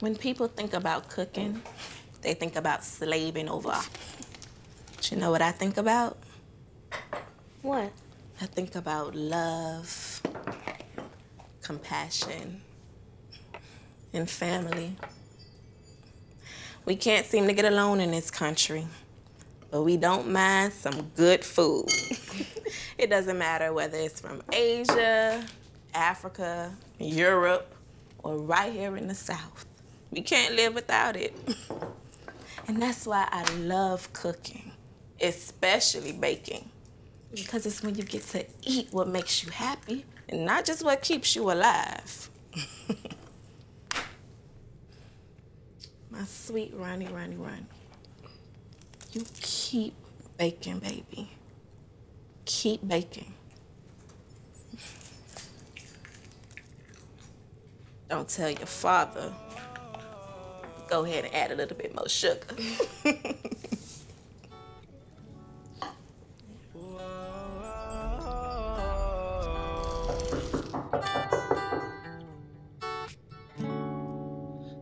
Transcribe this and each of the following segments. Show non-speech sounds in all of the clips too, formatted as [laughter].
When people think about cooking, they think about slaving over. But you know what I think about? What? I think about love, compassion, and family. We can't seem to get along in this country, but we don't mind some good food. [laughs] it doesn't matter whether it's from Asia, Africa, Europe, or right here in the South. We can't live without it. and that's why I love cooking, especially baking. Because it's when you get to eat what makes you happy and not just what keeps you alive. [laughs] My sweet Ronnie, Ronnie, Ronnie. You keep baking, baby. Keep baking. Don't tell your father. Go ahead and add a little bit more sugar. [laughs]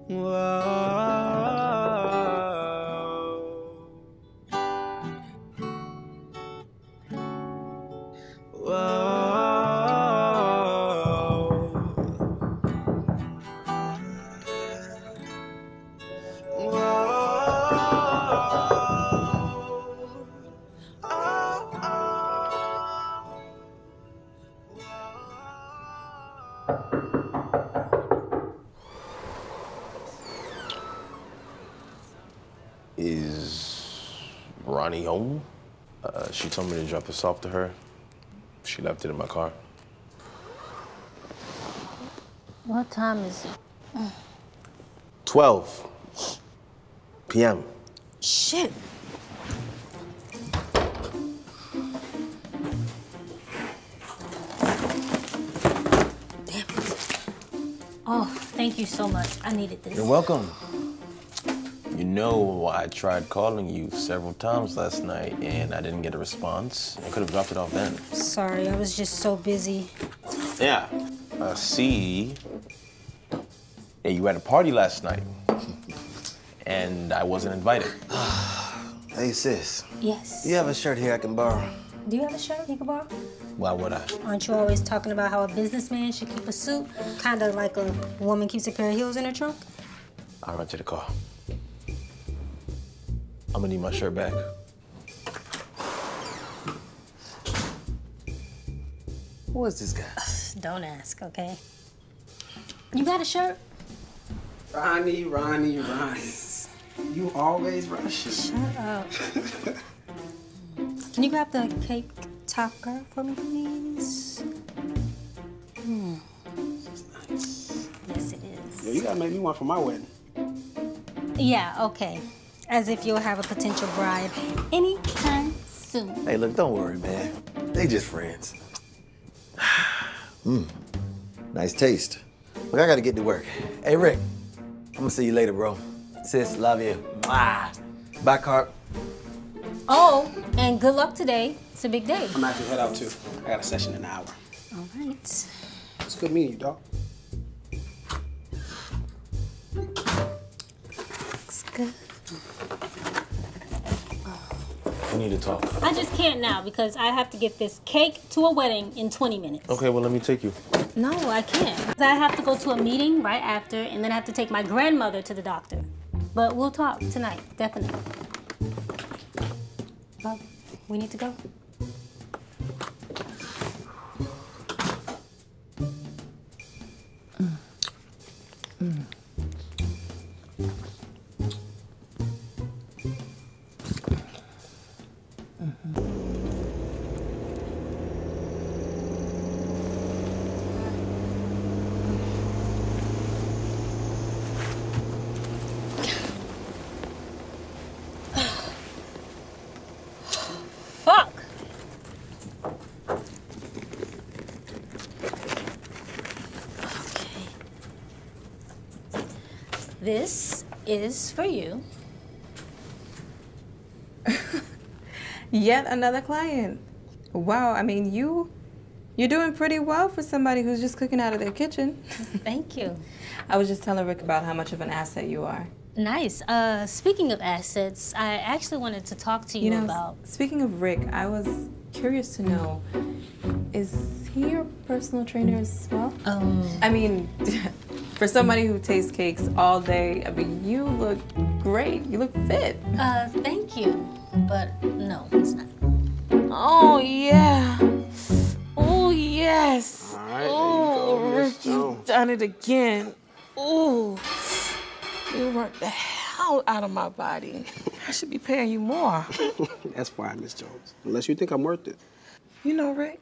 Is She told me to drop this off to her. She left it in my car. What time is it? 12 p.m. Shit. Damn it. Oh, thank you so much. I needed this. You're welcome. You know, I tried calling you several times last night and I didn't get a response. I could have dropped it off then. Sorry, I was just so busy. Yeah. I see. Yeah, you were at a party last night. [laughs] And I wasn't invited. [sighs] Hey, sis. Yes. You have a shirt here I can borrow? Do you have a shirt you can borrow? Why would I? Aren't you always talking about how a businessman should keep a suit? Kind of like a woman keeps a pair of heels in her trunk? I'll run to the car. I'm gonna need my shirt back. Who is this guy? [sighs] Don't ask, okay? You got a shirt? Ronnie, Ronnie, Ronnie. You always rushing. Shut up. Can you grab the cake topper for me, please? Hmm. Yes, it is. Yo, you gotta make me one for my wedding. Yeah, okay. As if you'll have a potential bride anytime soon. Hey, look, don't worry, man. They just friends. [sighs] Mmm. Nice taste. Look, I gotta get to work. Hey, Rick. I'm gonna see you later, bro. Sis, love you. Mwah. Bye, Carp. Oh, and good luck today. It's a big day. I'm gonna have to head out too. I got a session in an hour. All right. It's good meeting you, dog. Looks good. We need to talk. I just can't now because I have to get this cake to a wedding in 20 minutes. Okay, well, let me take you. No, I can't. I have to go to a meeting right after, and then I have to take my grandmother to the doctor. But we'll talk tonight, definitely. Well, we need to go. Fuck! Okay. This is for you. Yet another client. Wow, I mean, you You're doing pretty well for somebody who's just cooking out of their kitchen. [laughs] Thank you. I was just telling Rick about how much of an asset you are. Nice. Uh, speaking of assets, I actually wanted to talk to you, You know, about. speaking of Rick, I was curious to know is he your personal trainer as well? Um, I mean, [laughs] for somebody who tastes cakes all day, I mean, you look great. You look fit. uh, thank you, but no, he's not. Oh, yeah. Oh, yes. All right, there you Oh, Rick, you've done it again. Oh, you worked the hell out of my body. I should be paying you more. [laughs] That's fine, Miss Jones. Unless you think I'm worth it. You know, Rick,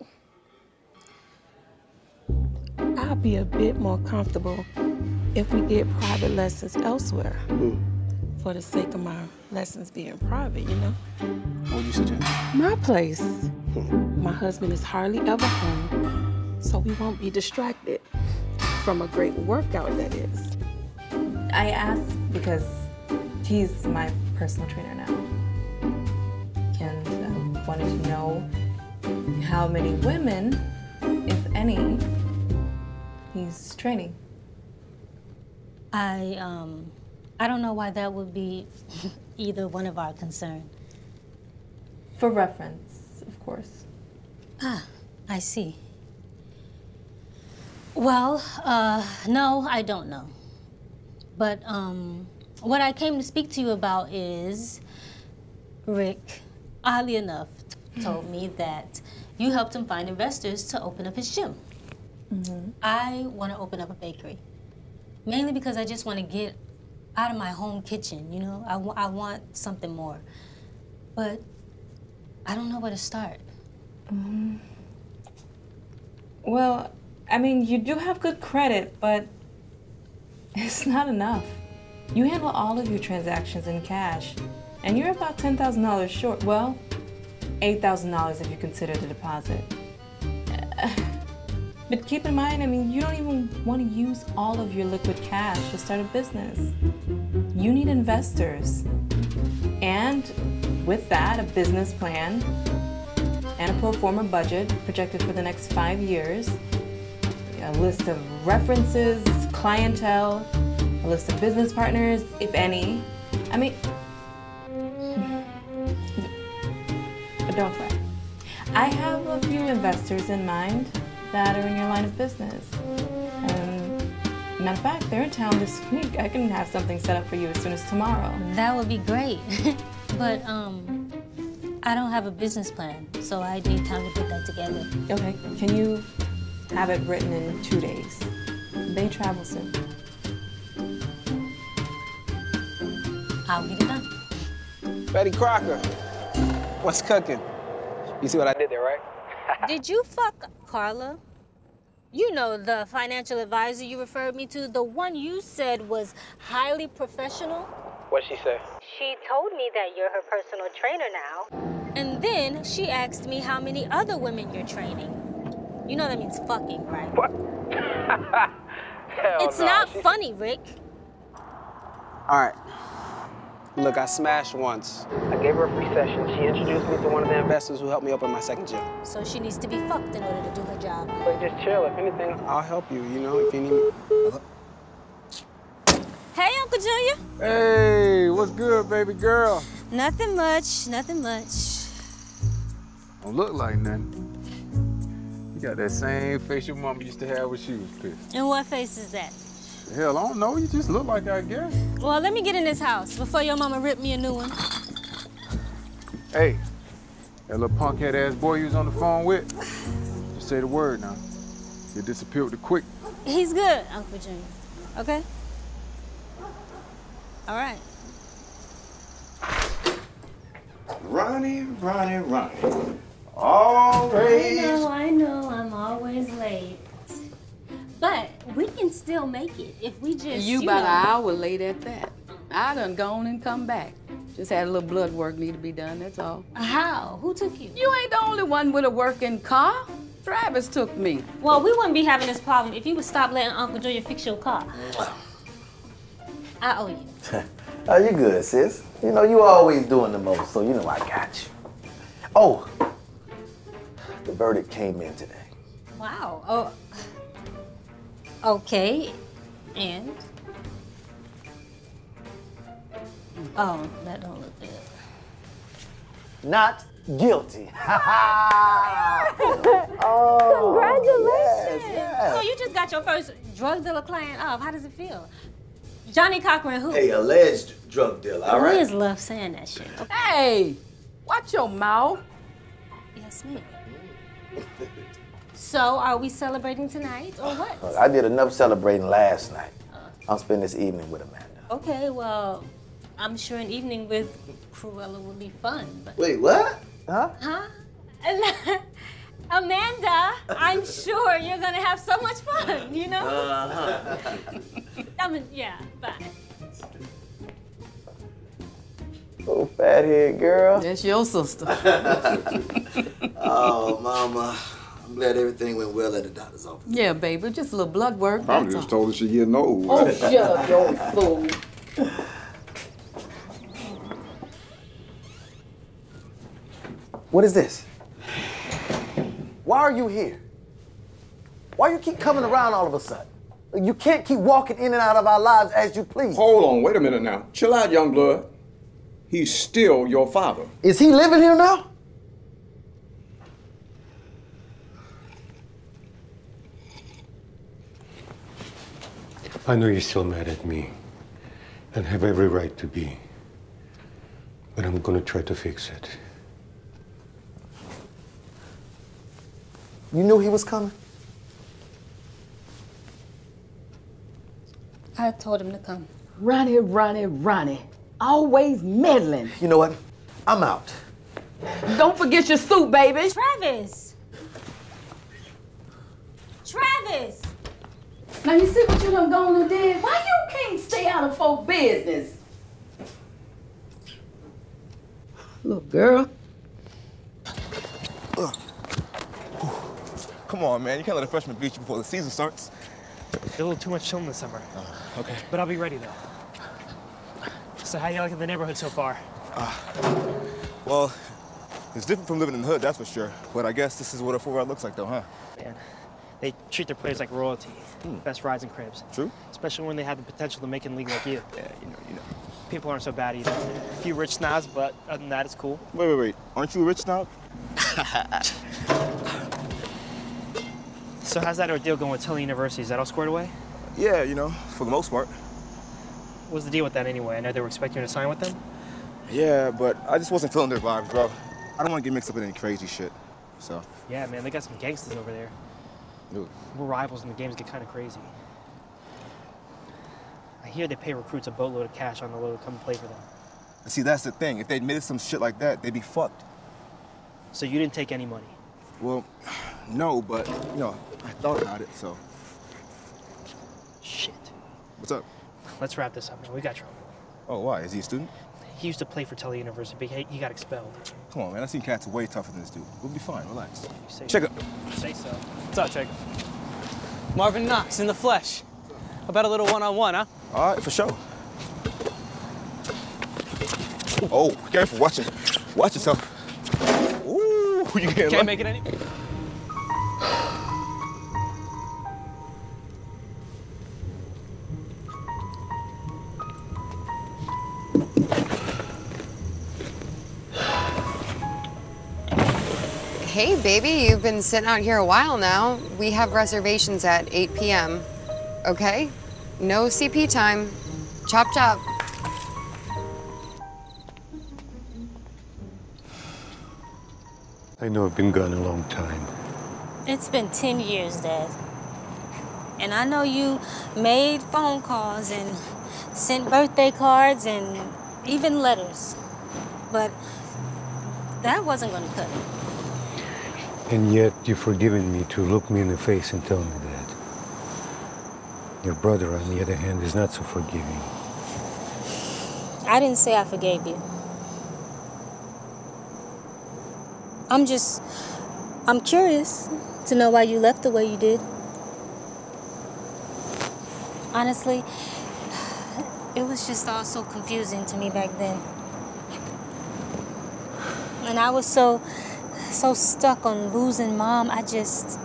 I'll be a bit more comfortable if we get private lessons elsewhere. Hmm. For the sake of my lessons being private, you know? What do you suggest? My place. My husband is hardly ever home, so we won't be distracted from a great workout, that is. I asked because he's my personal trainer now. And I wanted to know how many women, if any, he's training. I um, I don't know why that would be [laughs] either one of our concern. For reference, of course. Ah, I see. Well, uh, no, I don't know. But um, what I came to speak to you about is Rick, oddly enough, t- told me that you helped him find investors to open up his gym. I want to open up a bakery, mainly because I just want to get out of my home kitchen. You know, I I want something more, but I don't know where to start. Mm-hmm. Well, I mean, you do have good credit, but [laughs] it's not enough. You handle all of your transactions in cash, and you're about $10,000 short. Well, $8,000 if you consider the deposit. [sighs] [laughs] But keep in mind, I mean, you don't even want to use all of your liquid cash to start a business. You need investors. And with that, a business plan and a pro forma budget projected for the next five years, a list of references, clientele, a list of business partners, if any. I mean, but don't fret. I have a few investors in mind that are in your line of business. And matter of fact, they're in town this week. I can have something set up for you as soon as tomorrow. That would be great. [laughs] but um I don't have a business plan, so I need time to put that together. Okay, can you have it written in two days? They travel soon. I'll get it done. Betty Crocker, what's cooking? You see what I did there, right? Did you fuck Carla? You know the financial advisor you referred me to, the one you said was highly professional? What'd she say? She told me that you're her personal trainer now. And then she asked me how many other women you're training. You know that means fucking, right? What? [laughs] Hell It's no. not She- funny, Rick. All right. Look, I smashed once. I gave her a free session. She introduced me to one of the investors who helped me open my second gym. So she needs to be fucked in order to do her job. But just chill. If anything, I'll help you. You know, if you need me. Hey, Uncle Junior. Hey, what's good, baby girl? Nothing much, nothing much. Don't look like nothing. You got that same face your mama used to have when she was pissed. And what face is that? Hell, I don't know. You just look like that, I guess. Well, let me get in this house before your mama rip me a new one. Hey, that little punkhead ass boy you was on the phone with, just say the word now. He disappeared with the quick. He's good, Uncle Junior. Okay? All right. Ronnie, Ronnie, Ronnie. Always. I know, I know, I'm always late. But we can still make it if we just. You about an hour late at that. I done gone and come back. Just had a little blood work need to be done, that's all. How? Who took you? You ain't the only one with a working car. Travis took me. Well, we wouldn't be having this problem if you would stop letting Uncle Junior fix your car. I owe you. [laughs] Oh, you good, sis. You know, you always doing the most, so you know I got you. Oh, the verdict came in today. Wow. Oh. Okay. And? Oh, that don't look good. Not guilty. [laughs] [laughs] oh, Congratulations. So you just got your first drug dealer client off. How does it feel? Johnnie Cochran, who? Hey, alleged drug dealer, all right? Liz loves saying that shit. Okay. Hey, watch your mouth. Yes, ma'am. [laughs] So, are we celebrating tonight or what? Look, I did enough celebrating last night. I'll spend this evening with Amanda. Okay, well, I'm sure an evening with Cruella will be fun. But, Wait, what? Huh? huh? [laughs] Amanda, I'm sure you're gonna have so much fun. You know? Uh-huh. [laughs] I mean, yeah. Bye. Oh, fathead girl. That's your sister. [laughs] Oh, mama. I'm glad everything went well at the doctor's office. yeah, baby, just a little blood work. Probably that's just all. told her she getting old. Oh, shut up, you old fool. What is this? Why are you here? Why you keep coming around all of a sudden? You can't keep walking in and out of our lives as you please. Hold on, wait a minute now. Chill out, young blood. He's still your father. Is he living here now? I know you're still mad at me and have every right to be. But I'm gonna try to fix it. You knew he was coming? I told him to come. Ronnie, Ronnie, Ronnie. Always meddling. You know what? I'm out. Don't forget your suit, baby. Travis! Travis! Now you see what you done gone and did? Why you can't stay out of folk business? Look, girl. Come on, man. You can't let a freshman beat you before the season starts. Did a little too much chilling this summer. Uh, okay. But I'll be ready though. So how you liking the neighborhood so far? Ah. Well, it's different from living in the hood, that's for sure. But I guess this is what a full ride looks like, though, huh? Man, they treat their players like royalty. Hmm. Best rides and cribs. True. Especially when they have the potential to make it in league like you. Yeah, you know, you know. People aren't so bad either. A few rich snobs, but other than that, it's cool. Wait, wait, wait. Aren't you a rich now? [laughs] So how's that ordeal going with Tully University? Is that all squared away? Yeah, you know, for the most part. What's the deal with that anyway? I know they were expecting you to sign with them. Yeah, but I just wasn't feeling their vibes, bro. I don't want to get mixed up in any crazy shit. So, Yeah, man, they got some gangsters over there. Dude. We're rivals and the games get kind of crazy. I hear they pay recruits a boatload of cash on the low to come play for them. See, that's the thing. If they admitted some shit like that, they'd be fucked. So you didn't take any money? Well, [sighs] no, but, you know, I thought about it, so. Shit. What's up? Let's wrap this up, man. We got trouble. Oh, why? Is he a student? He used to play for Tully University, but he, he got expelled. Come on, man. I've seen cats way tougher than this dude. We'll be fine. Relax. Check it. Say so. What's up, Jacob? Marvin Knox in the flesh. About a little one-on-one, huh? All right, for sure. Oh, careful. Watch it. Watch yourself. Ooh, [laughs] you getting Can't make it any. Hey, baby, you've been sitting out here a while now. We have reservations at 8 p.m. Okay? No CP time. Chop chop. I know I've been gone a long time. It's been 10 years, Dad. And I know you made phone calls and sent birthday cards and even letters. But that wasn't gonna cut it. And yet you've forgiven me to look me in the face and tell me that. Your brother, on the other hand, is not so forgiving. I didn't say I forgave you. I'm just, I'm curious to know why you left the way you did. Honestly, it was just all so confusing to me back then. And I was so, so stuck on losing mom, I just,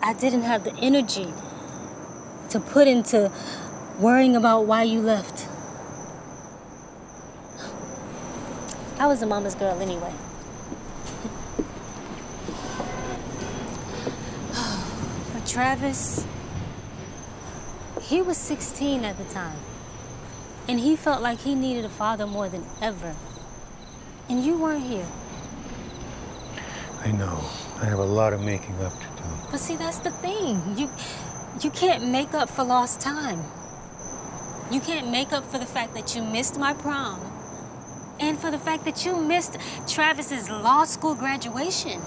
I didn't have the energy to put into worrying about why you left. I was a mama's girl anyway. [sighs] But Travis, he was 16 at the time. And he felt like he needed a father more than ever. And you weren't here. I know. I have a lot of making up to do. But see, that's the thing. You you can't make up for lost time. You can't make up for the fact that you missed my prom. And for the fact that you missed Travis's law school graduation.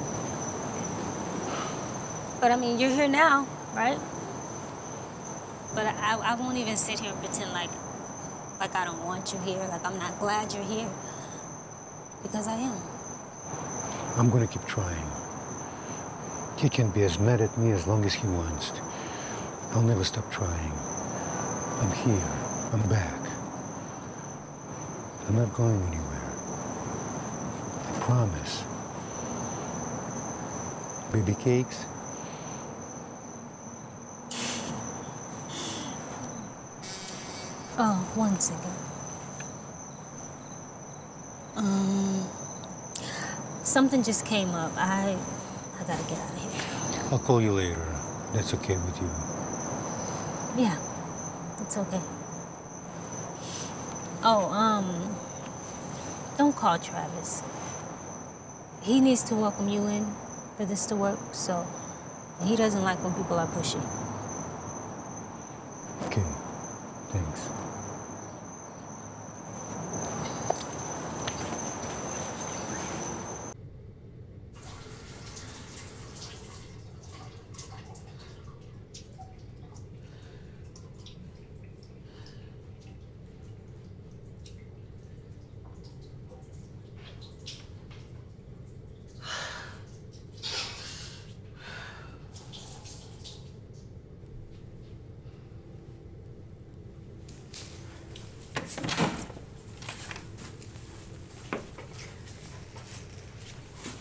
But I mean, you're here now, right? But I, I won't even sit here and pretend like like I don't want you here, like I'm not glad you're here. Because I am. I'm gonna keep trying. He can be as mad at me as long as he wants. I'll never stop trying. I'm here. I'm back. I'm not going anywhere. I promise. Baby cakes? Oh, one second. Something just came up. I, I gotta get out of here. I'll call you later. That's okay with you. Yeah, it's okay. Oh, um, don't call Travis. He needs to welcome you in for this to work, so he doesn't like when people are pushy. Okay. Thanks.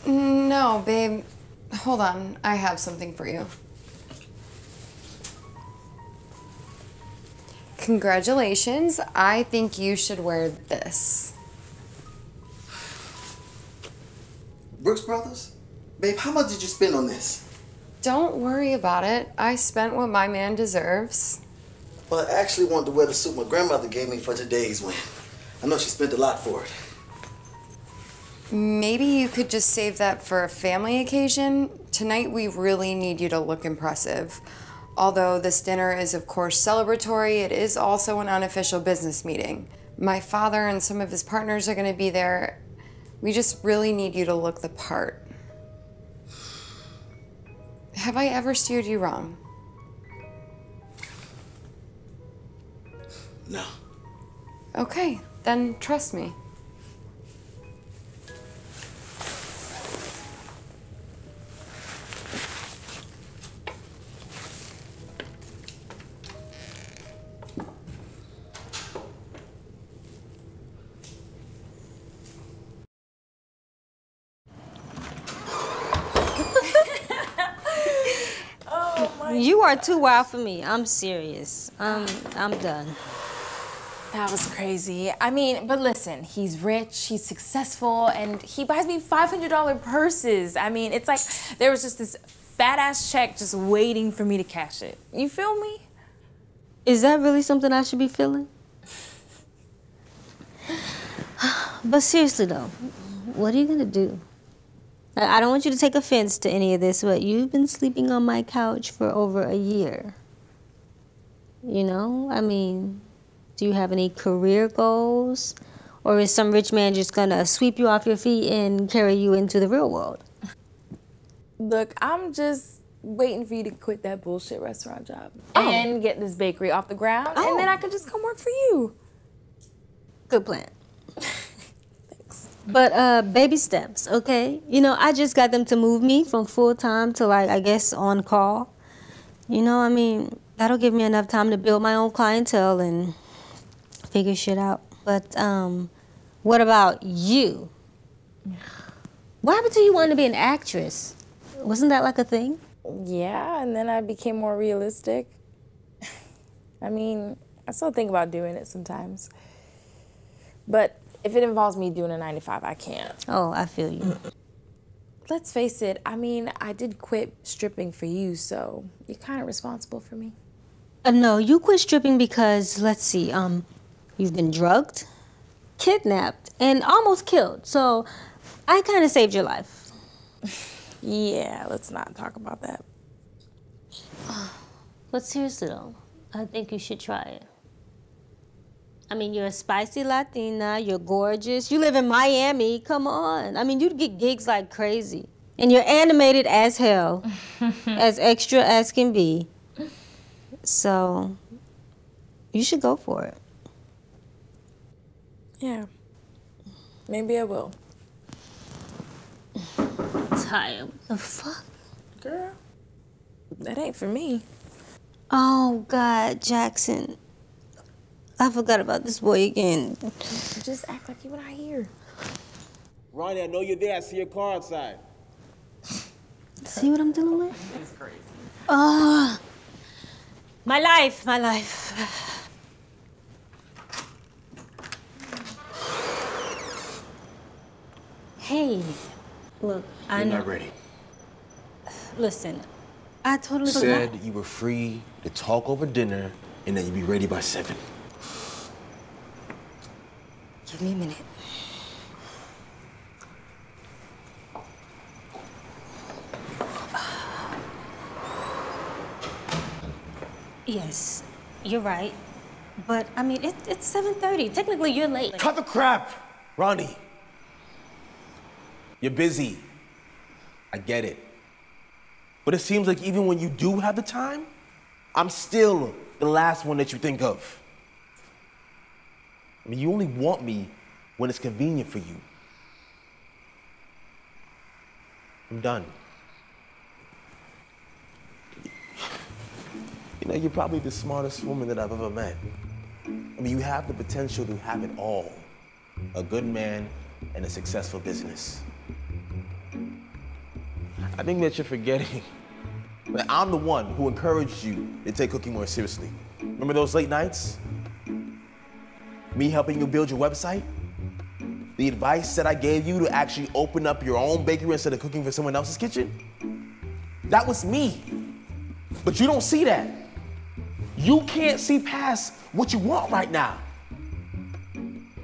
No, babe. Hold on. I have something for you. Congratulations. I think you should wear this. Brooks Brothers? Babe, how much did you spend on this? Don't worry about it. I spent what my man deserves. Well, I actually wanted to wear the suit my grandmother gave me for today's win. I know she spent a lot for it. Maybe you could just save that for a family occasion. Tonight, we really need you to look impressive. Although this dinner is, of course, celebratory, it is also an unofficial business meeting. My father and some of his partners are going to be there. We just really need you to look the part. Have I ever steered you wrong? No. Okay, then trust me. Too wild for me. I'm serious. I'm, I'm done. That was crazy. I mean, but listen, he's rich, he's successful, and he buys me $500 purses. I mean, it's like there was just this fat ass check just waiting for me to cash it. You feel me? Is that really something I should be feeling? [sighs] but seriously though, what are you gonna do? I don't want you to take offense to any of this, but you've been sleeping on my couch for over a year. You know, I mean, do you have any career goals? Or is some rich man just gonna sweep you off your feet and carry you into the real world? Look, I'm just waiting for you to quit that bullshit restaurant job Oh. and get this bakery off the ground, and oh. then I could just come work for you. Good plan. [laughs] But uh, baby steps, okay? You know, I just got them to move me from full time to like I guess on call. You know, I mean, that'll give me enough time to build my own clientele and figure shit out. But um, what about you? What happened to you wanting to be an actress? Wasn't that like a thing? Yeah, and then I became more realistic. [laughs] I mean, I still think about doing it sometimes. But if it involves me doing a 9 to 5, I can't. Oh, I feel you. [clears throat] Let's face it, I mean, I did quit stripping for you, so you're kind of responsible for me. Uh, no, you quit stripping because, let's see, um, you've been drugged, kidnapped, and almost killed. So I kind of saved your life. [laughs] Yeah, let's not talk about that. [sighs] But seriously though, I think you should try it. I mean, you're a spicy Latina, you're gorgeous, you live in Miami, come on. I mean, you'd get gigs like crazy. And you're animated as hell, [laughs] as extra as can be. So, you should go for it. Yeah. Maybe I will. Tired. The fuck? Girl, that ain't for me. Oh, God, Jackson. I forgot about this boy again. Just act like you were not here. Ronnie, I know you're there. I see your car outside. See what I'm dealing with? It's crazy. Ah, my life, my life. Hey, look, I You're know. not ready. Listen, I totally you Said forgot. you were free to talk over dinner and that you'd be ready by seven. Give me a minute. Yes, you're right. But I mean, it, it's 7:30. Technically, you're late. Cut the crap! Ronnie, you're busy. I get it. But it seems like even when you do have the time, I'm still the last one that you think of. I mean, you only want me when it's convenient for you. I'm done. You know, you're probably the smartest woman that I've ever met. I mean, you have the potential to have it all a good man and a successful business. I think that you're forgetting [laughs] that I'm the one who encouraged you to take cooking more seriously. Remember those late nights? Me helping you build your website? The advice that I gave you to actually open up your own bakery instead of cooking for someone else's kitchen? That was me. But you don't see that. You can't see past what you want right now.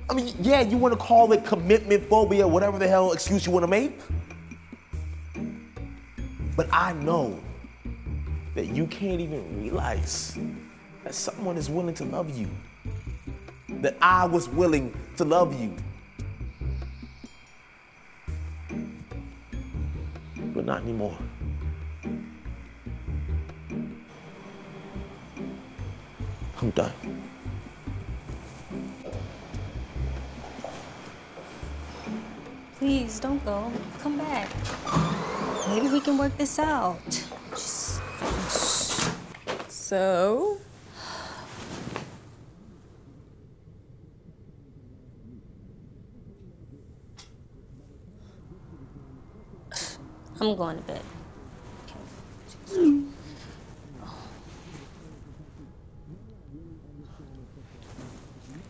I mean, yeah, you want to call it commitment phobia, whatever the hell excuse you want to make. But I know that you can't even realize that someone is willing to love you. That I was willing to love you. But not anymore. I'm done. Please don't go. Come back. Maybe we can work this out. Just So? I'm going to bed.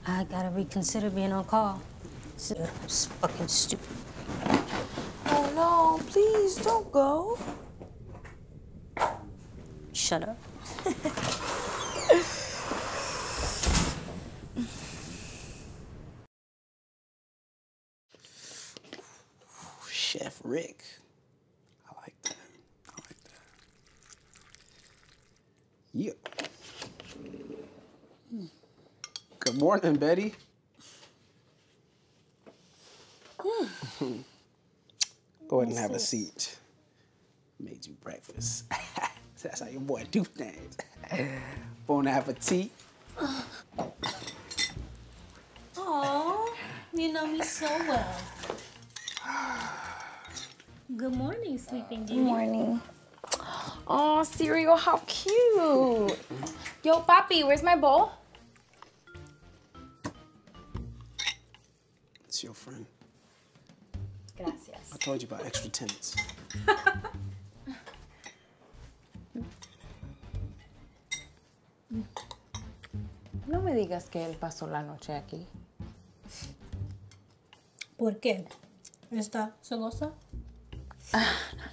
I gotta reconsider being on call. It's, it's fucking stupid. Oh no, please don't go. Shut up. Chef Rick. I like that. I like that. Yeah. Good morning, Betty. Hmm. Go ahead and have a seat. Made you breakfast. [laughs] That's how your boy do things. Bon appetit. Oh, you know me so well. Good morning, Sleeping Beauty. Good morning. Oh, cereal, how cute. Yo, Papi, where's my bowl? It's your friend. Gracias. I told you about extra tenants. no me digas que él pasó la noche aquí. ¿Por qué? ¿Está celosa? [laughs]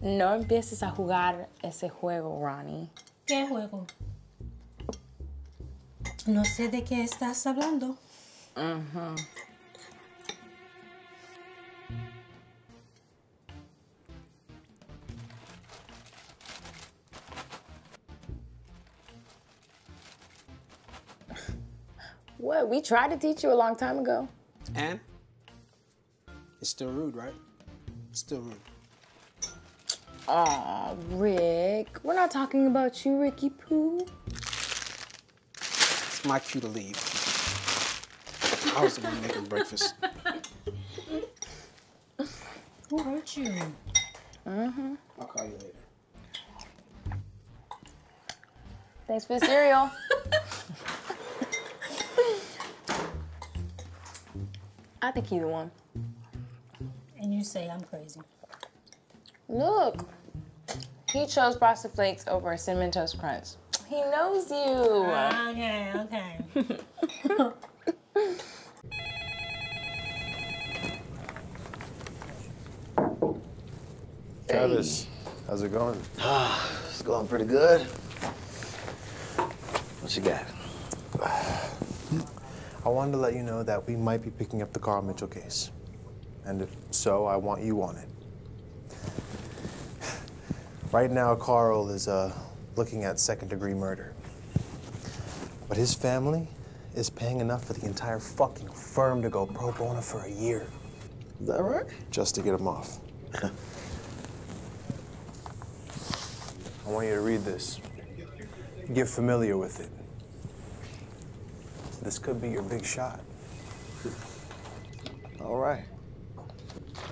No empieces a jugar ese juego, Ronnie. ¿Qué juego? No sé de qué estás hablando. Ujú. What? We tried to teach you a long time ago. And? It's still rude, right? It's still rude. Aw, Rick. We're not talking about you, Ricky Pooh. It's my cue to leave. I was the one making breakfast. Who hurt you? Mm-hmm. I'll call you later. Thanks for the cereal. [laughs] I think you're the one. And you say I'm crazy. Look, he chose frosted flakes over a cinnamon toast crunch. He knows you. Okay, okay. [laughs] Travis, how's it going? [sighs] it's going pretty good. What you got? I wanted to let you know that we might be picking up the Carl Mitchell case. And if so, I want you on it. Right now, Carl is uh, looking at second degree murder. But his family is paying enough for the entire fucking firm to go pro bono for a year. Is that right? Just to get him off. [laughs] I want you to read this. Get familiar with it. This could be your big shot. All right.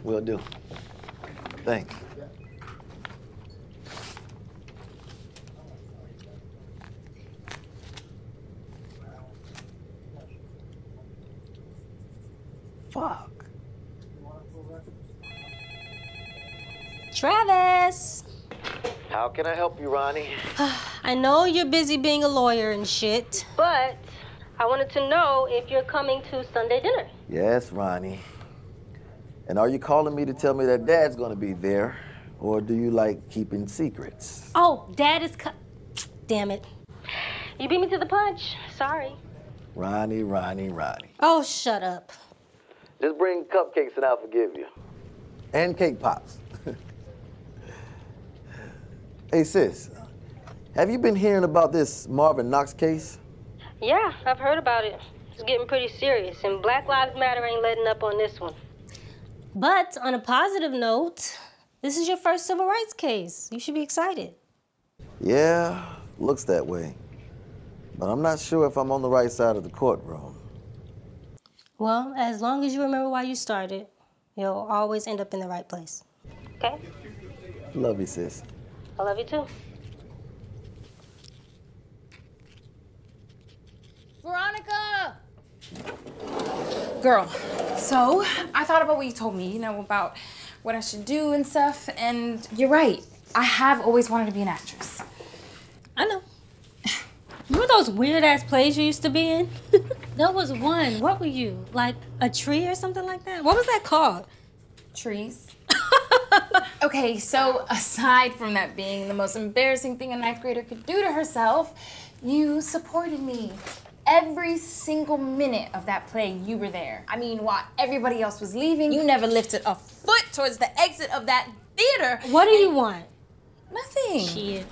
Will do. Thanks. Fuck. Travis! How can I help you, Ronnie? [sighs] I know you're busy being a lawyer and shit. But I wanted to know if you're coming to Sunday dinner. Yes, Ronnie. And are you calling me to tell me that Dad's gonna be there, or do you like keeping secrets? Oh, Dad is co- Damn it. You beat me to the punch. Sorry. Ronnie, Ronnie, Ronnie. Oh, shut up. Just bring cupcakes and I'll forgive you. And cake pops. Hey, sis. Have you been hearing about this Marvin Knox case? Yeah, I've heard about it. It's getting pretty serious, and Black Lives Matter ain't letting up on this one. But on a positive note, this is your first civil rights case. You should be excited. Yeah, looks that way. But I'm not sure if I'm on the right side of the courtroom. Well, as long as you remember why you started, you'll always end up in the right place. Okay? Love you, sis. I love you too. Veronica! Girl, so I thought about what you told me, you know, about what I should do and stuff, and you're right. I have always wanted to be an actress. I know. Remember those weird ass plays you used to be in? [laughs] there was one. What were you? Like a tree or something like that? What was that called? Trees. [laughs] okay, so aside from that being the most embarrassing thing a ninth grader could do to herself, you supported me. Every single minute of that play, you were there. I mean, while everybody else was leaving, you never lifted a foot towards the exit of that theater. What do you want? Nothing. Shit.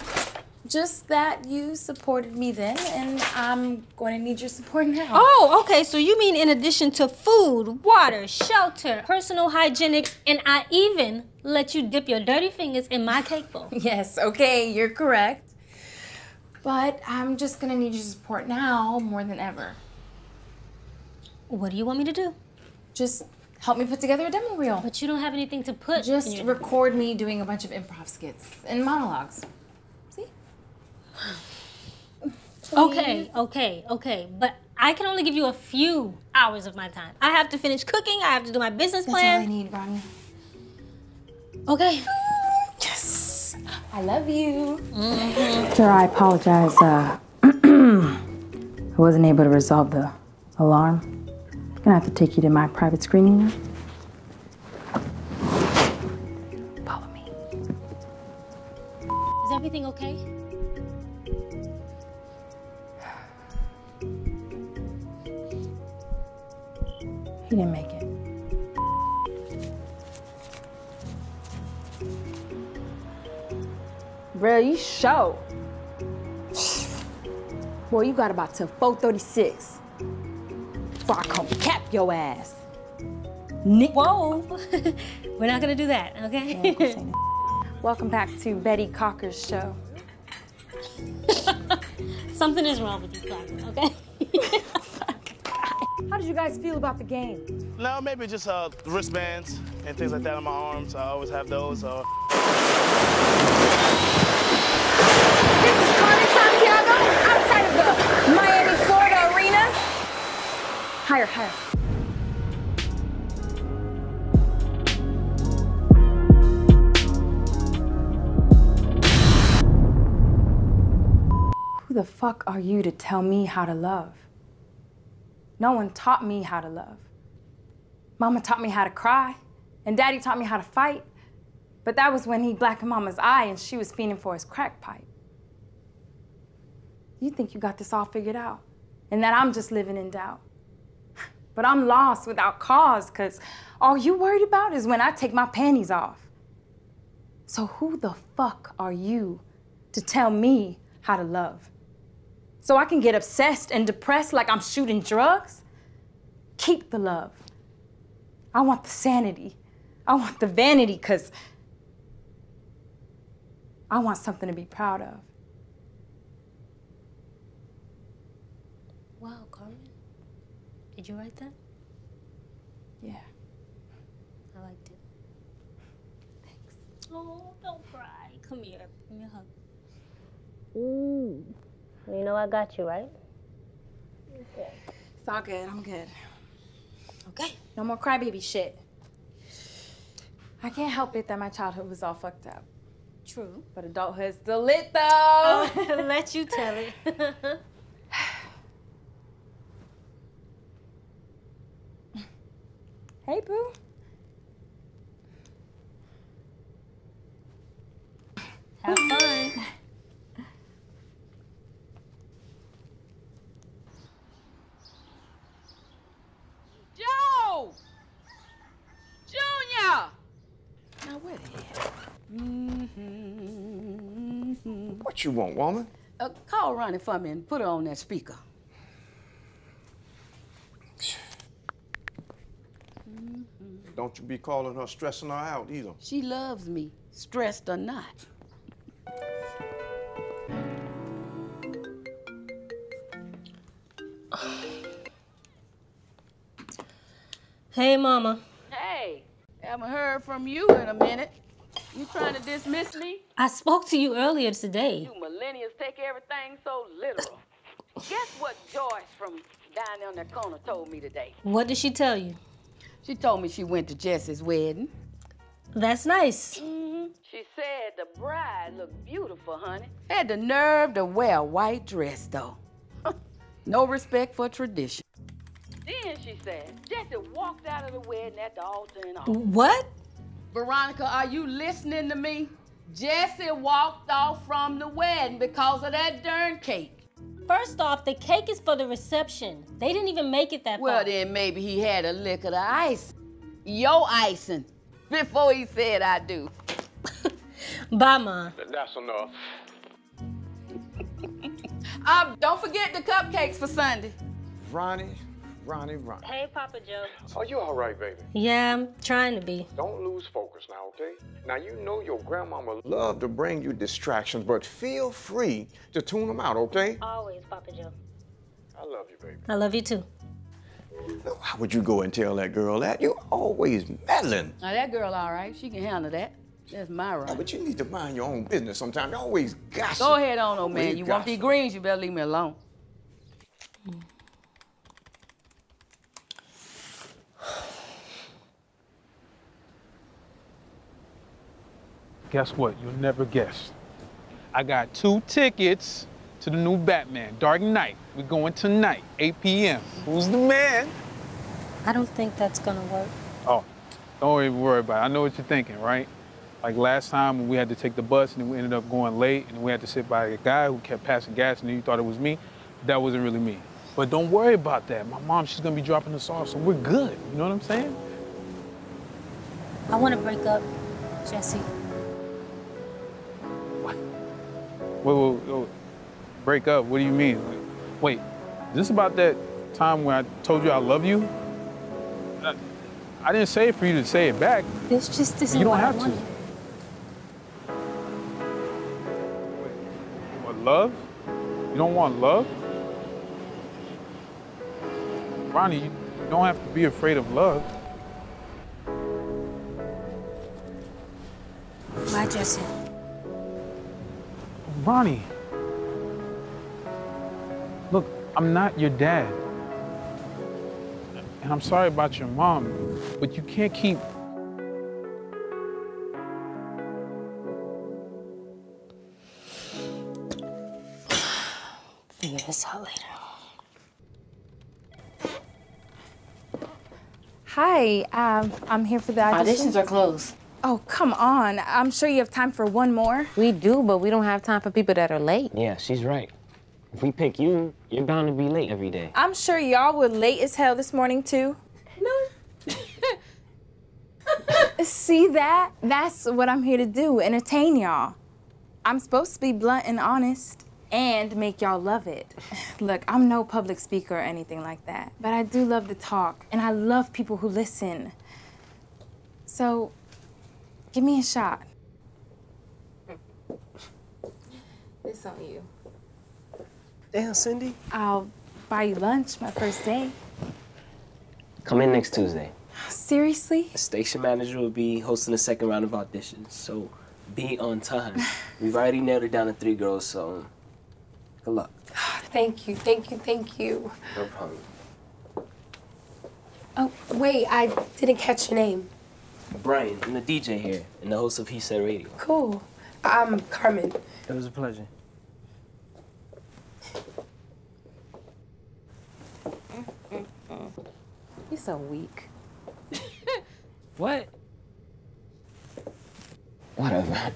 Just that you supported me then, and I'm going to need your support now. Oh, okay. So you mean in addition to food, water, shelter, personal hygienics, and I even let you dip your dirty fingers in my cake bowl. [laughs] Yes, okay, you're correct. But I'm just gonna need your support now more than ever. What do you want me to do? Just help me put together a demo reel. But you don't have anything to put. in Just record me doing a bunch of improv skits and monologues. Okay, okay, okay. But I can only give you a few hours of my time. I have to finish cooking. I have to do my business That's all. I need, Ronnie. Okay. Yes. I love you. Mm-hmm. Sir, I apologize. Uh, [clears throat] I wasn't able to resolve the alarm. I'm Gonna have to take you to my private screening now. Follow me. Is everything okay? He didn't make it. Bro, you show. Boy, you got about till 436. Before I come cap your ass. Nick. Whoa. [laughs] We're not gonna do that, okay? [laughs] Welcome back to Betty Cocker's show. [laughs] Something is wrong with you, Clark, okay? How did you guys feel about the game? No, maybe just uh, wristbands and things like that on my arms. I always have those. Uh... This is Carmen Santiago, outside of the Miami, Florida arenas. Higher, higher. Who the fuck are you to tell me how to love? No one taught me how to love. Mama taught me how to cry, and Daddy taught me how to fight. But that was when he blackened Mama's eye and she was fiending for his crack pipe. You think you got this all figured out, and that I'm just living in doubt. [sighs] But I'm lost without cause, because all you worried about is when I take my panties off. So who the fuck are you to tell me how to love? So I can get obsessed and depressed like I'm shooting drugs? Keep the love. I want the sanity. I want the vanity, because I want something to be proud of. Wow, Carmen. Did you write that? Yeah. I liked it. Thanks. Oh, don't cry. Come here. Give me a hug. Ooh. You know I got you, right? It's all good. I'm good. Okay. No more crybaby shit. I can't help it that my childhood was all fucked up. True. But adulthood's still lit though. Oh, [laughs] let you tell it. [laughs] hey, boo. Have fun. Joe! Junior! Now, where the hell? What you want, woman? Uh, call Ronnie for me and put her on that speaker. Don't you be calling her stressing her out either. She loves me, stressed or not. Hey, Mama. Hey, haven't heard from you in a minute. You trying to dismiss me? I spoke to you earlier today. You millennials take everything so literal. Guess what Joyce from down there on the corner told me today? What did she tell you? She told me she went to Jesse's wedding. That's nice. hmm She said the bride looked beautiful, honey. Had the nerve to wear a white dress, though. [laughs] no respect for tradition. Then she said Jesse walked out of the wedding at the altar and all. What? Veronica, are you listening to me? Jesse walked off from the wedding because of that darn cake. First off, the cake is for the reception. They didn't even make it that Well, far. then maybe he had a lick of the ice. Your icing. Before he said I do. [laughs] Bye, Ma. That's enough. Um, don't forget the cupcakes for Sunday. Ronnie, Ronnie, Ronnie. Hey, Papa Joe. Are you all right, baby? Yeah, I'm trying to be. Don't lose focus now, okay? Now, you know your grandmama love to bring you distractions, but feel free to tune them out, okay? Always, Papa Joe. I love you, baby. I love you too. Now, How would you go and tell that girl that? you're always meddling. Now, that girl, all right. She can handle that. That's my right. But you need to mind your own business sometimes. You always gossip. Go ahead on, old man. Always You want these greens, you better leave me alone. Guess what? You'll never guess. I got two tickets to the new Batman, Dark Knight. We're going tonight, 8 p.m. Who's the man? I don't think that's gonna work. Oh, don't even worry about it. I know what you're thinking, right? Like last time when we had to take the bus and we ended up going late and we had to sit by a guy who kept passing gas and then you thought it was me. That wasn't really me. But don't worry about that. My mom, she's gonna be dropping us off, so we're good. You know what I'm saying? I wanna break up, Jesse. Wait, wait, break up? What do you mean? Wait, is this about that time when I told you I love you? I, I didn't say it for you to say it back. This just isn't You don't have to. What, love? You don't want love? Ronnie, you don't have to be afraid of love. Bye, Jesse. Ronnie. Look, I'm not your dad. And I'm sorry about your mom, but you can't keep. Figure this out later. Hi, um, I'm here for the audition. Auditions are closed. Oh, come on. I'm sure you have time for one more. We do, but we don't have time for people that are late. Yeah, she's right. If we pick you, you're bound to be late every day. I'm sure y'all were late as hell this morning, too. No. [laughs] See that? That's what I'm here to do entertain y'all. I'm supposed to be blunt and honest and make y'all love it. [sighs] Look, I'm no public speaker or anything like that, but I do love to talk and I love people who listen. So, give me a shot. It's on you. Damn, Cindy. I'll buy you lunch my first day. Come in next Tuesday. Seriously? The station manager will be hosting the second round of auditions, so be on time. [laughs] We've already nailed it down to three girls, so good luck. [sighs] Thank you, thank you, thank you. No problem. Oh, wait, I didn't catch your name. Brian, I'm the DJ here and the host of He Said Radio. Cool. I'm Carmen. It was a pleasure. You're so weak. [laughs] What? Whatever.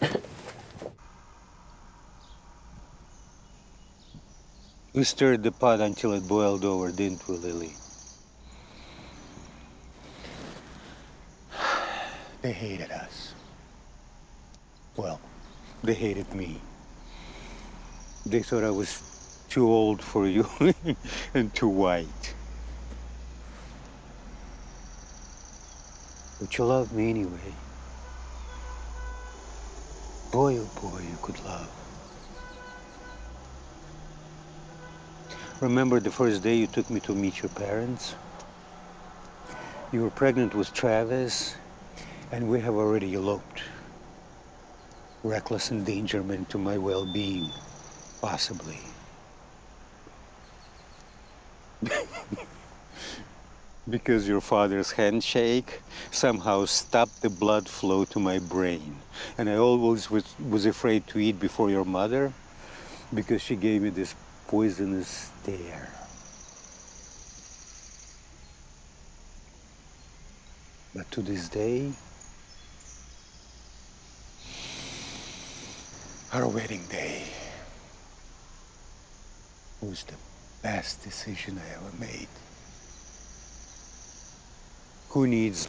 We stirred the pot until it boiled over, didn't we, Lily? They hated us. Well, they hated me. They thought I was too old for you [laughs] and too white. But you loved me anyway. Boy, oh boy, you could love. Remember the first day you took me to meet your parents? You were pregnant with Travis, and we have already eloped. Reckless endangerment to my well being, possibly. [laughs] because your father's handshake somehow stopped the blood flow to my brain. And I always was, was afraid to eat before your mother because she gave me this poisonous stare. But to this day, our wedding day was the best decision I ever made. Who needs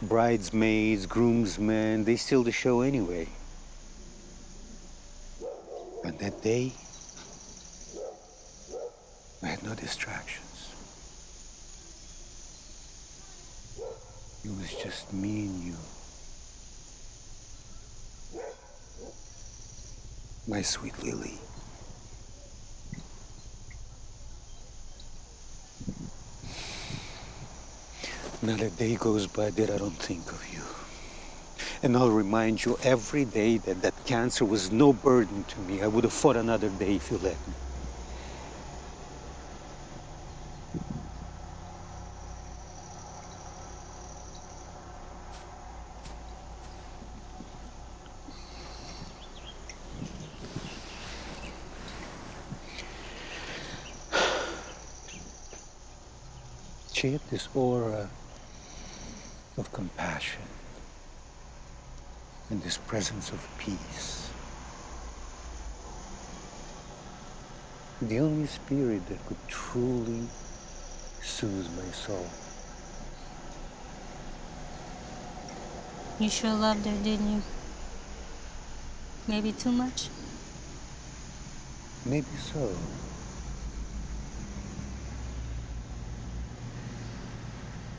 bridesmaids, groomsmen? They steal the show anyway. And that day, I had no distractions. It was just me and you. My sweet Lily. Not a day goes by that I don't think of you. And I'll remind you every day that that cancer was no burden to me. I would have fought another day if you let me. She had this aura of compassion and this presence of peace. The only spirit that could truly soothe my soul. You sure loved her, didn't you? Maybe too much? Maybe so.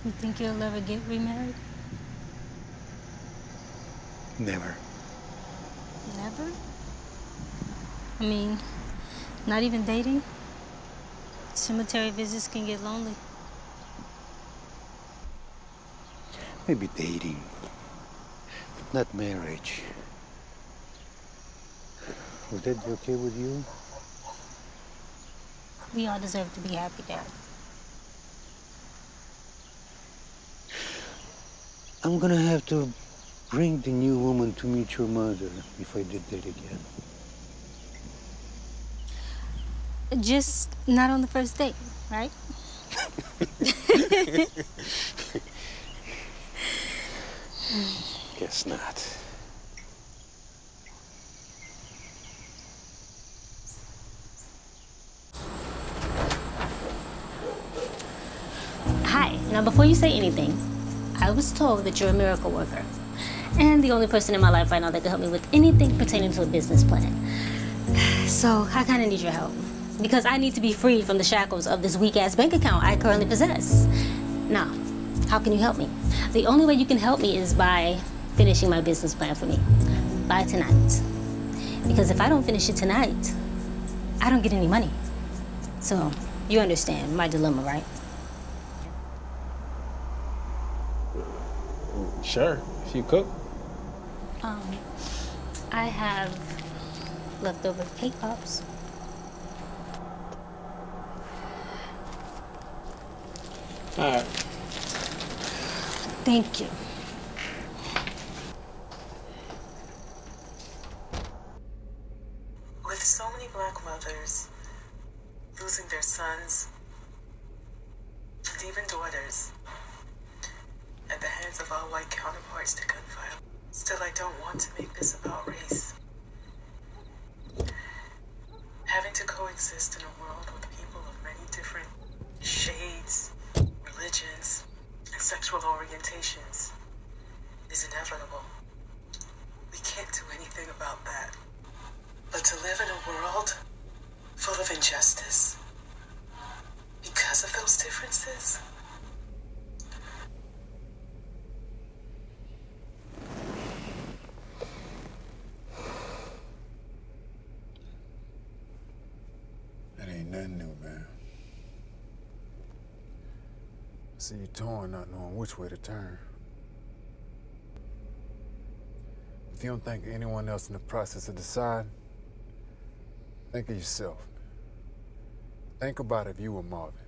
You think you'll ever get remarried? Never. Never? I mean, not even dating? Cemetery visits can get lonely. Maybe dating, but not marriage. Would that be okay with you? We all deserve to be happy, Dad. I'm gonna have to bring the new woman to meet your mother if I did that again. Just not on the first date, right? [laughs] Guess not. Hi. Now, before you say anything, I was told that you're a miracle worker and the only person in my life right now that can help me with anything pertaining to a business plan. [sighs] So, I kind of need your help because I need to be freed from the shackles of this weak ass bank account I currently possess. Now, how can you help me? The only way you can help me is by finishing my business plan for me by tonight. Because if I don't finish it tonight, I don't get any money. So, you understand my dilemma, right? Sure, if you cook. Um, I have leftover cake pops. All right. Thank you. With so many black mothers losing their sons and even daughters at the hands of our white counterparts to gun violence, still I don't want to make this about race. Having to coexist in a world with people of many different shades, religions, and sexual orientations is inevitable. We can't do anything about that. But to live in a world full of injustice because of those differences, That ain't nothing new, man. I not knowing which way to turn. If you don't think anyone else in the process of deciding, think of yourself. Think about if you were Marvin.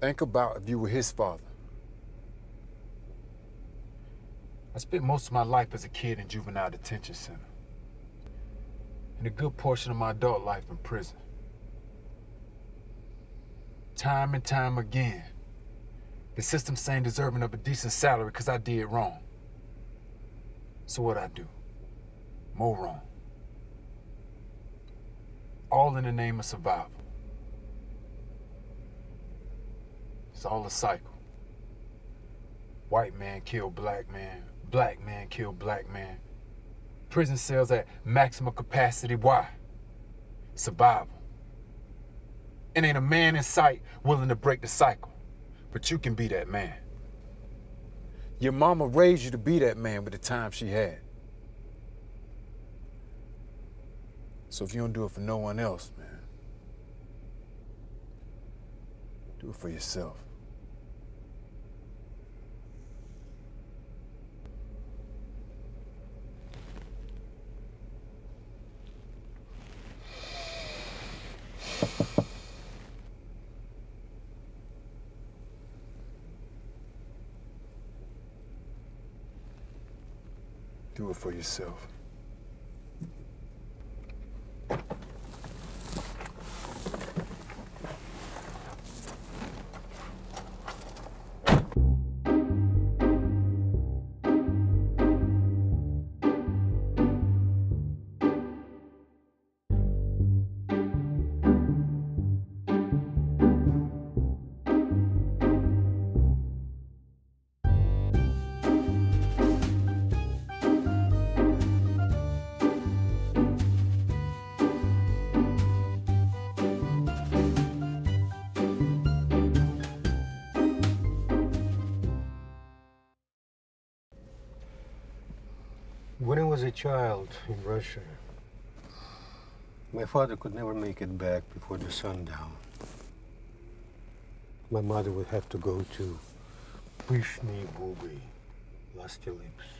Think about if you were his father. I spent most of my life as a kid in juvenile detention center. And a good portion of my adult life in prison. Time and time again, the system saying deserving of a decent salary because I did wrong. So what I do? More wrong. All in the name of survival. It's all a cycle. White man kill black man, black man kill black man. Prison cells at maximum capacity. Why? Survival. And ain't a man in sight willing to break the cycle. But you can be that man. Your mama raised you to be that man with the time she had. So if you don't do it for no one else, man, do it for yourself. For yourself. Was a child in Russia, my father could never make it back before the sundown. My mother would have to go to Pishny Bubi, Lastilips,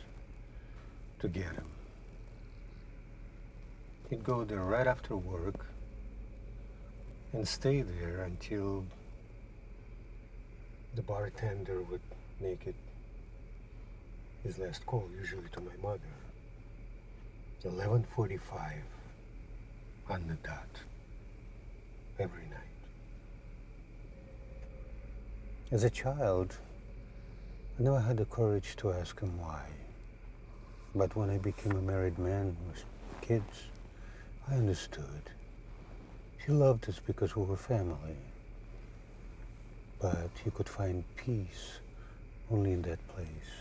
to get him. He'd go there right after work and stay there until the bartender would make it his last call, usually to my mother. 11:45 on the dot every night. As a child, I never had the courage to ask him why. But when I became a married man with kids, I understood. He loved us because we were family. But he could find peace only in that place.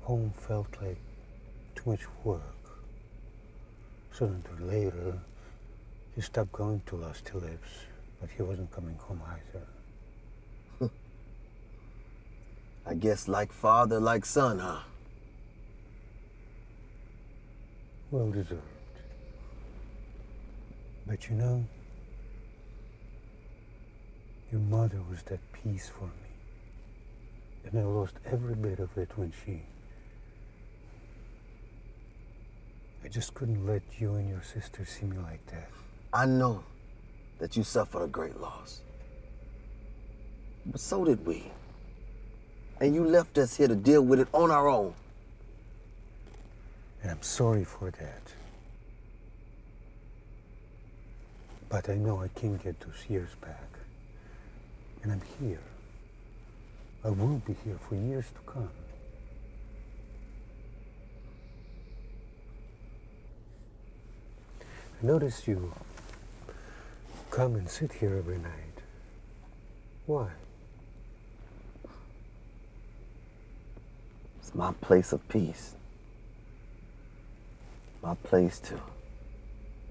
Home felt like too much work. Sooner or later, he stopped going to Los Tulips, but he wasn't coming home either. [laughs] I guess like father, like son, huh? Well deserved. But you know, your mother was that peace for me. And I lost every bit of it when she. I just couldn't let you and your sister see me like that. I know that you suffered a great loss. But so did we. And you left us here to deal with it on our own. And I'm sorry for that. But I know I can't get those years back. And I'm here. I will be here for years to come. I notice you come and sit here every night. Why? It's my place of peace. My place to